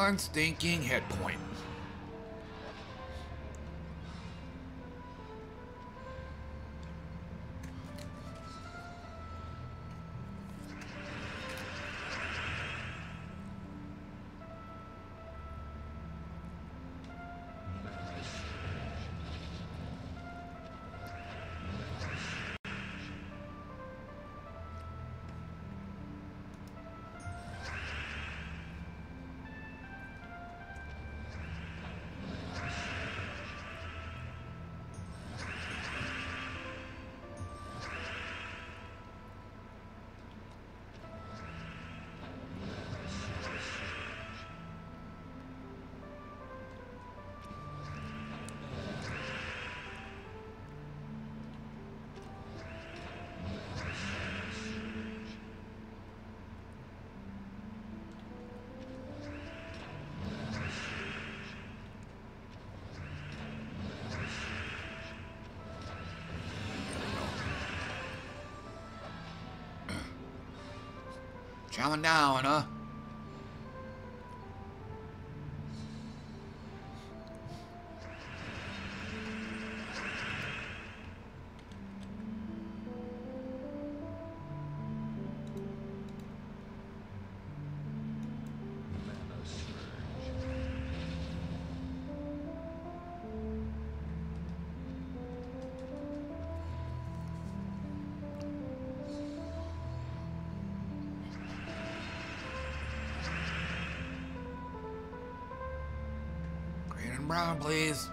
One stinking hit point. Chowing down, huh? Please.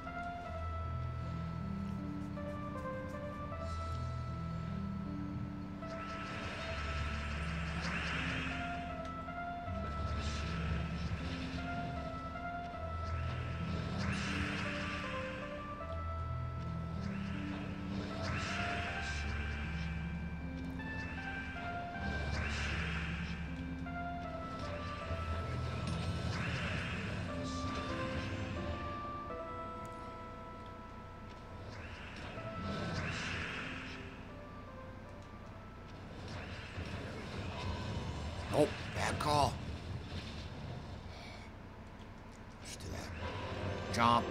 Bad call. Just do that. Jump.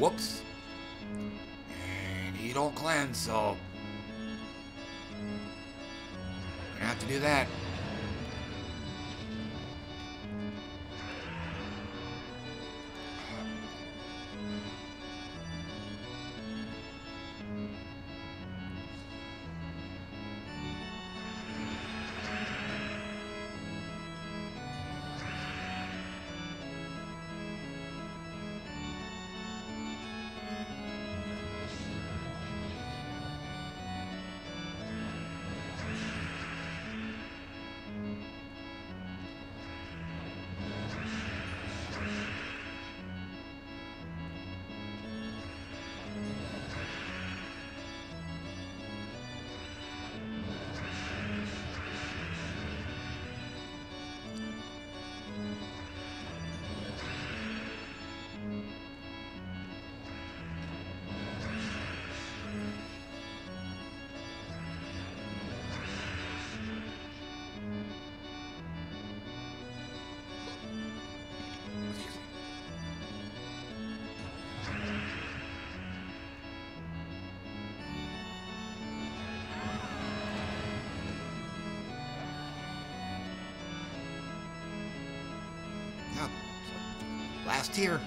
Whoops. And he don't cleanse, so gonna have to do that. Last tier.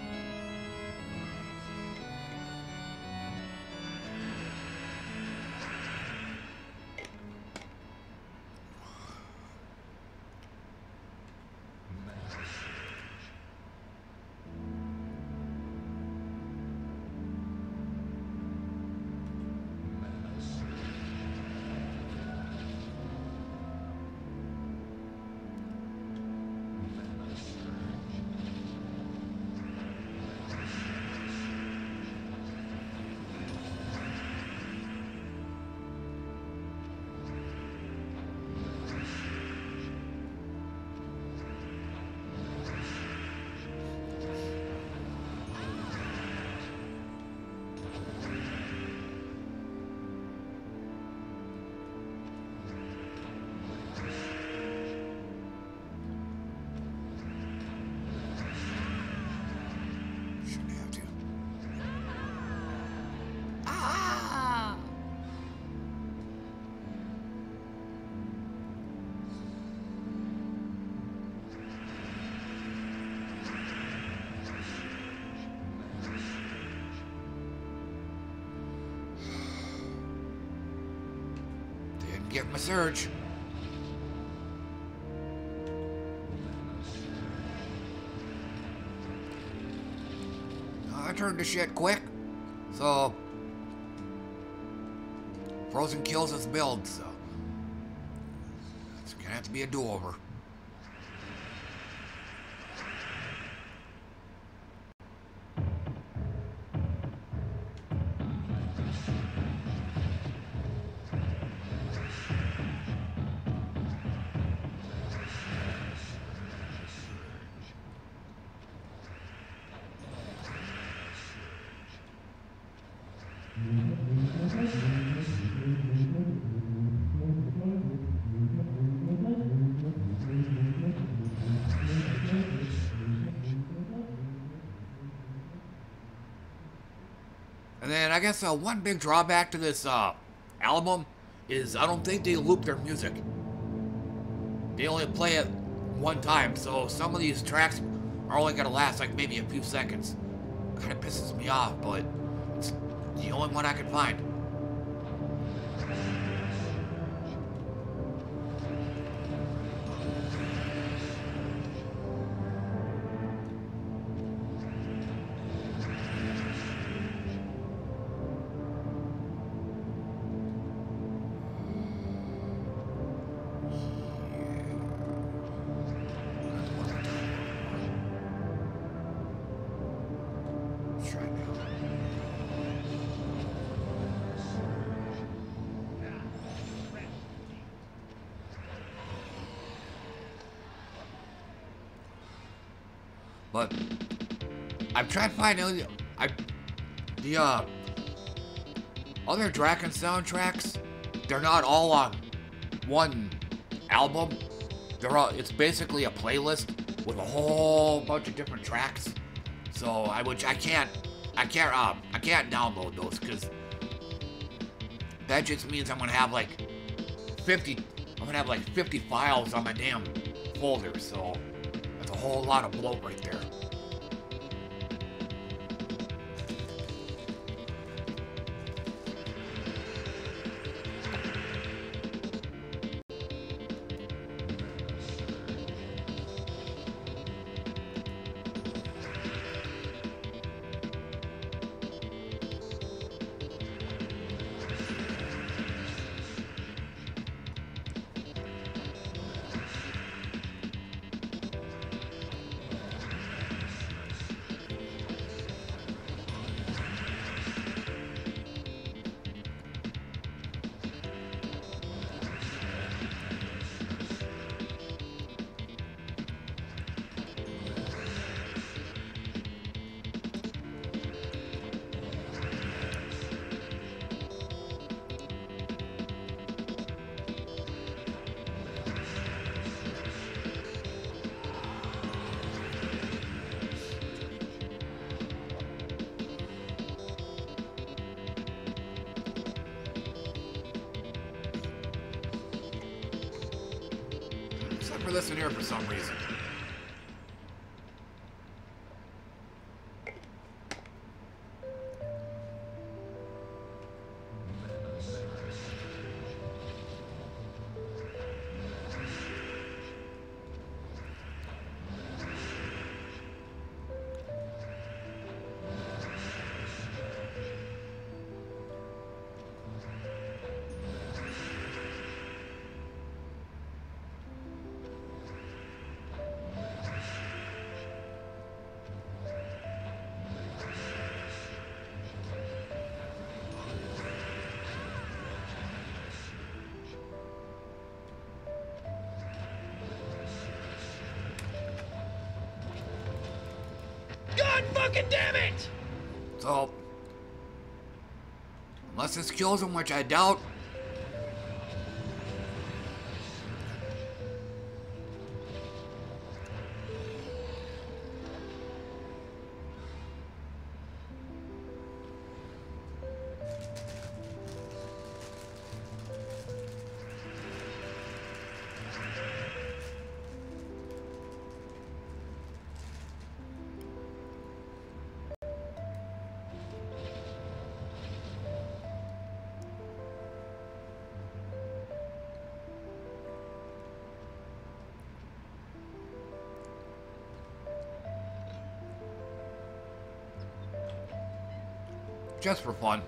Get my surge. I turned the shit quick, so Frozen kills his build, so it's gonna have to be a do-over. Guess uh, one big drawback to this uh, album is I don't think they loop their music. They only play it one time, so some of these tracks are only gonna last like maybe a few seconds. Kind of pisses me off, but it's the only one I can find. I've tried finding I the uh other Draken soundtracks. They're not all on one album. They're all it's basically a playlist with a whole bunch of different tracks. So I which I can't I can't um I can't download those because that just means I'm gonna have like 50 I'm gonna have like 50 files on my damn folder. So that's a whole lot of bloat right there. Unless this kills him, which I doubt. Just for fun.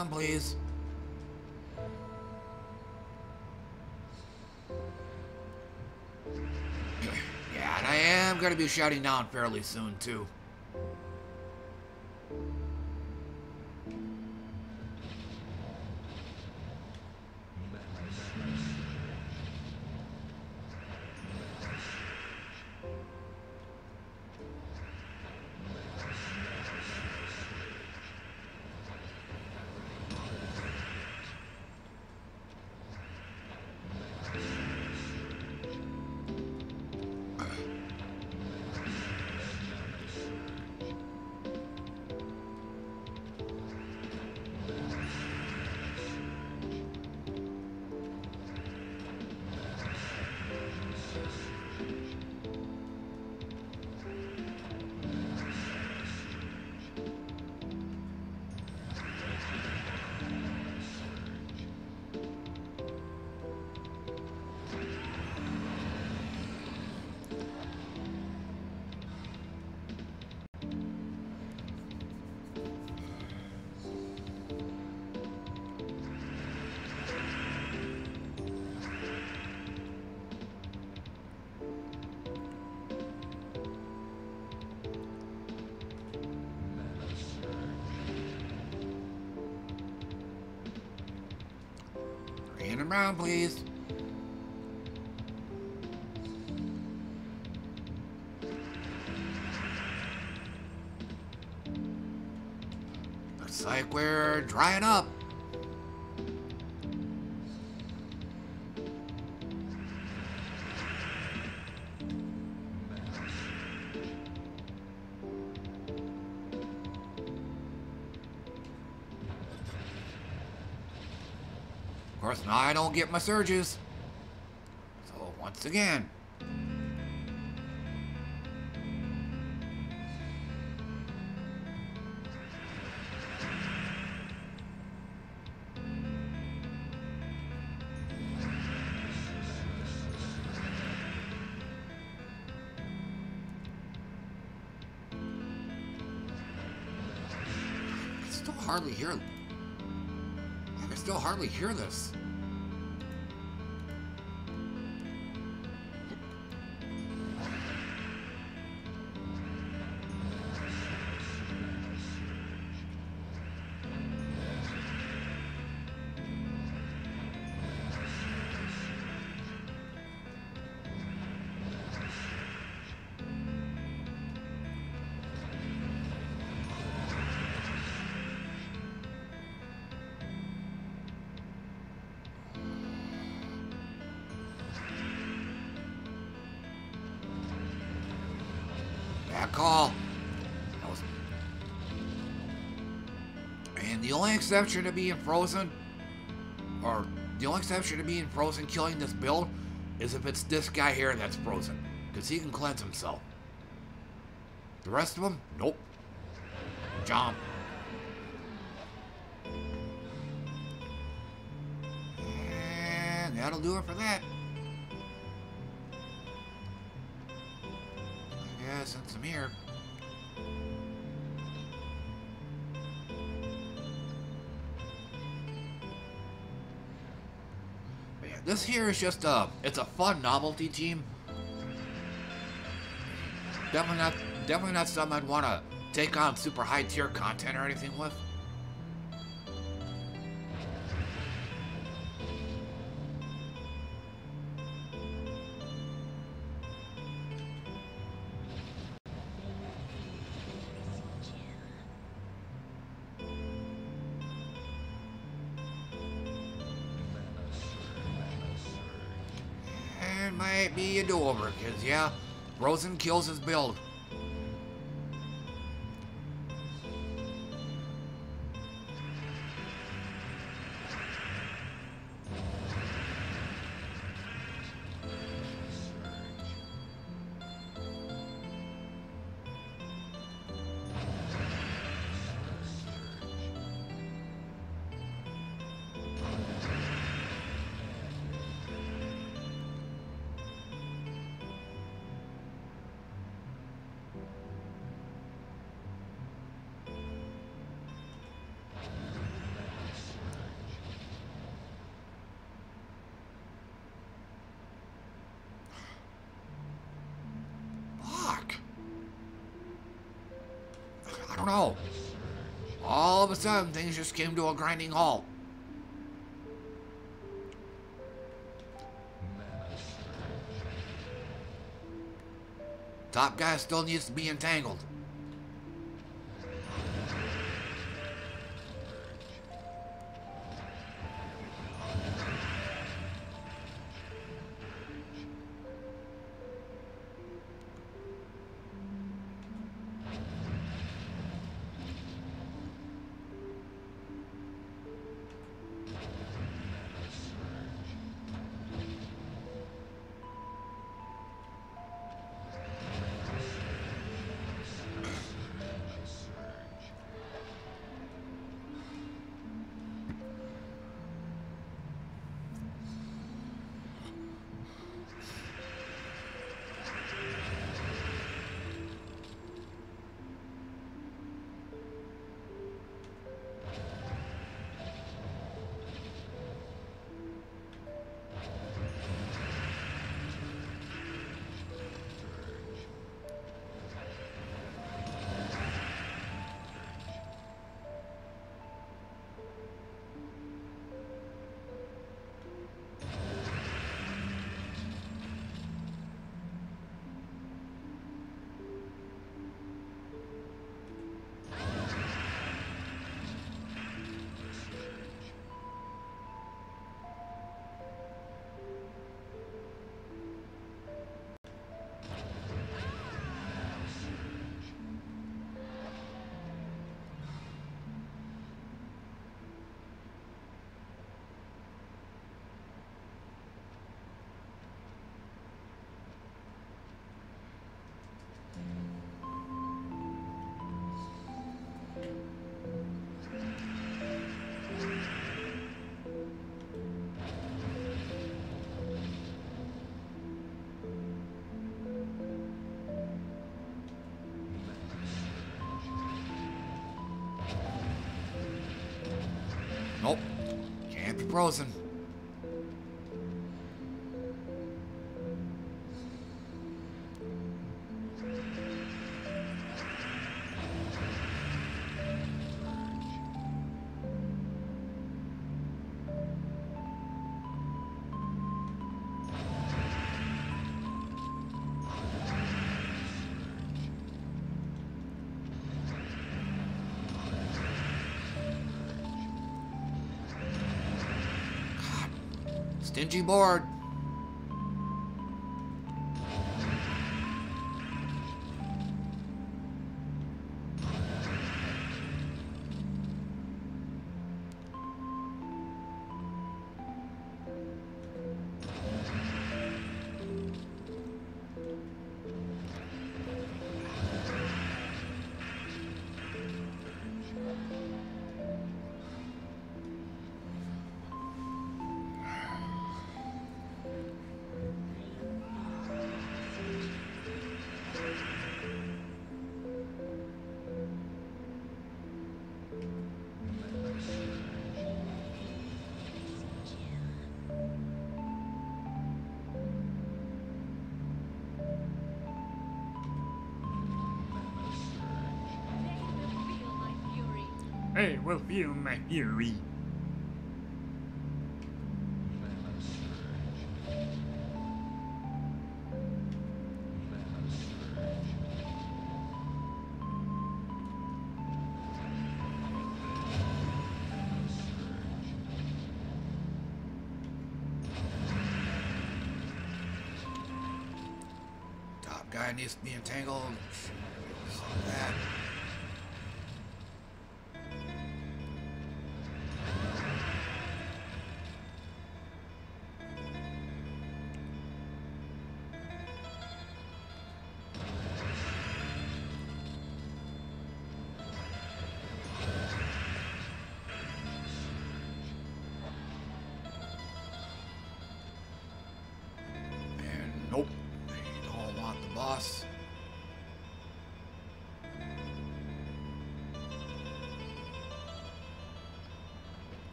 And please. <clears throat> Yeah, and I am going to be shouting down fairly soon, too. Brown, please. Looks like we're drying up. I don't get my surges. So, once again. I can still hardly hear. I can still hardly hear this. Only exception to being frozen, or the only exception to being frozen killing this build, is if it's this guy here that's frozen. Because he can cleanse himself. The rest of them, nope. Jump. And that'll do it for that. I guess since I'm here. This here is just a, it's a fun novelty team. Definitely not, definitely not something I'd want to take on super high tier content or anything with. Yeah, Frozen kills his build. Things just came to a grinding halt. Top guy still needs to be entangled. Can't Stingy board. Fury. Top guy needs to be entangled.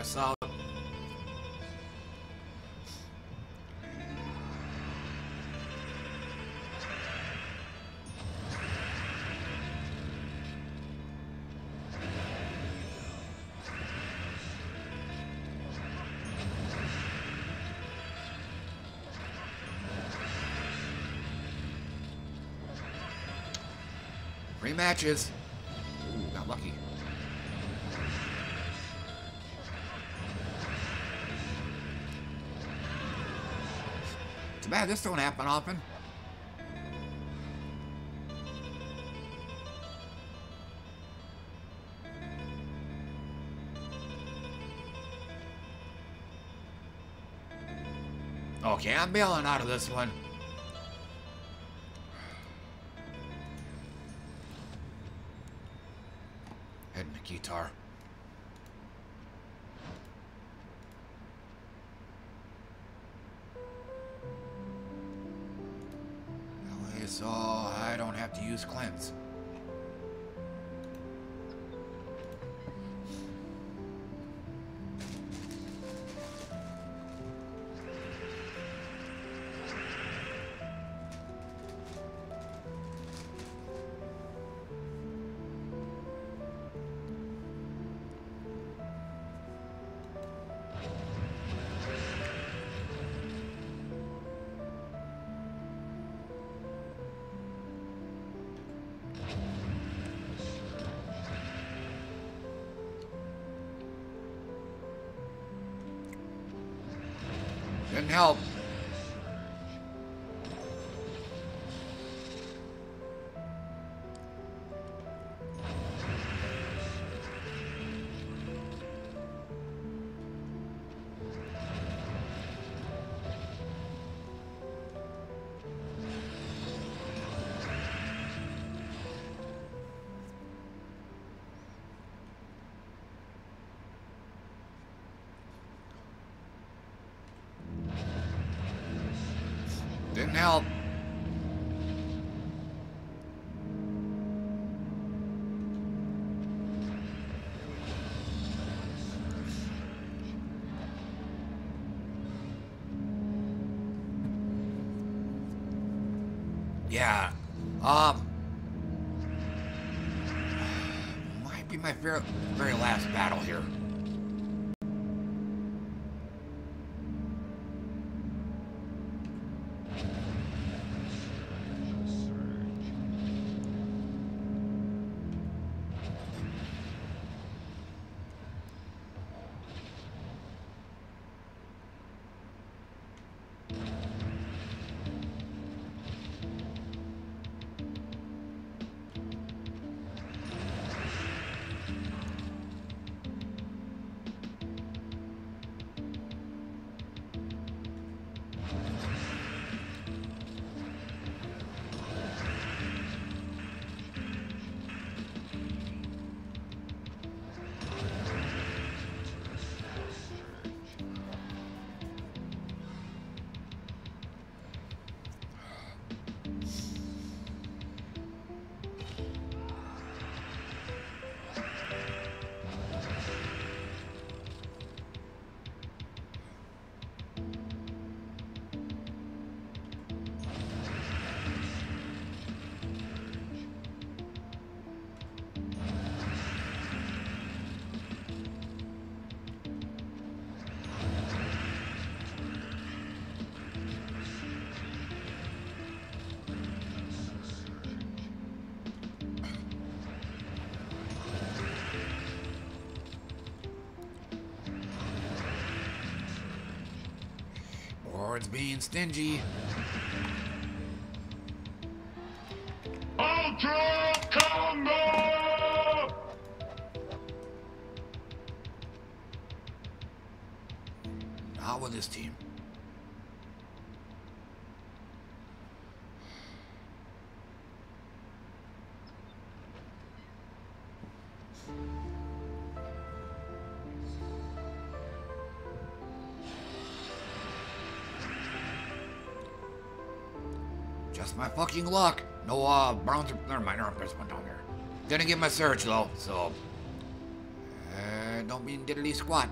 Just gonna bring. Three matches. Ooh, got lucky. Bad this don't happen often. Okay, I'm bailing out of this one. Heading to guitar. Very, very last battle Or being stingy. Ultra Combo! Not with this team. Fucking luck. No, uh, Browns never mind, there's one down there. Didn't get my search though, so. Uh, don't mean diddly squat.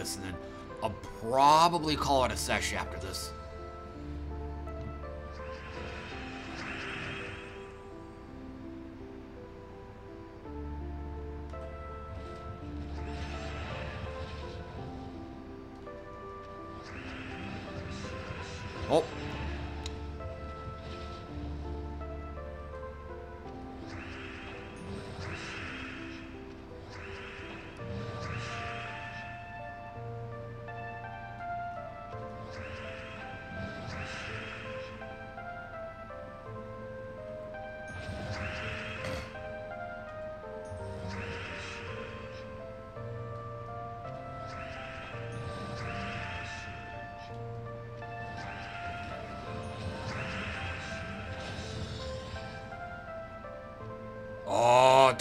This, and then I'll probably call it a session after this.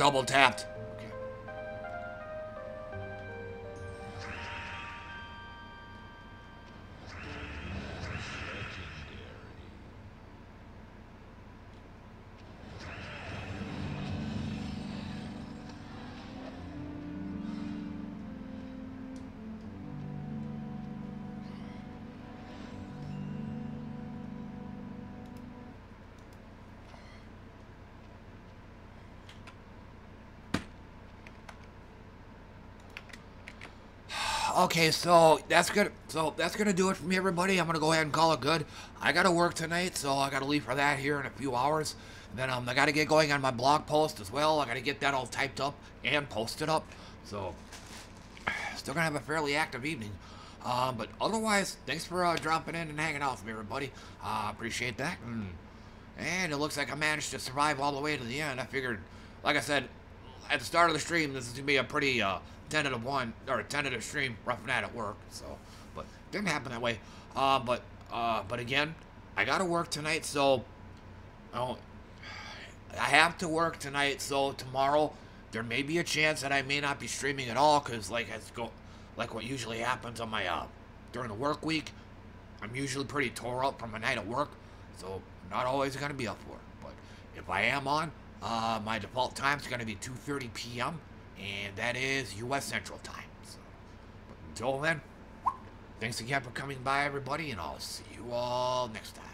Double tapped. Okay. So that's good. So that's gonna do it for me, everybody. I'm gonna go ahead and call it good. I gotta work tonight, so I gotta leave for that here in a few hours. then um, I gotta get going on my blog post as well. I gotta get that all typed up and posted up. So still gonna have a fairly active evening. Um, but otherwise, thanks for uh, dropping in and hanging out with me, everybody. Uh, appreciate that. And, and it looks like I managed to survive all the way to the end. I figured, like I said, at the start of the stream, this is gonna be a pretty uh, tentative one or a tentative stream, roughing out at work. So, but didn't happen that way. Uh, but uh, but again, I gotta work tonight, so I have to work tonight. So tomorrow there may be a chance that I may not be streaming at all, cause like it's go, like what usually happens on my uh during the work week, I'm usually pretty tore up from a night at work, so I'm not always gonna be up for it. But if I am on, uh, my default time is gonna be 2:30 p.m. and that is U.S. Central Time. So, until then, thanks again for coming by, everybody, and I'll see you all next time.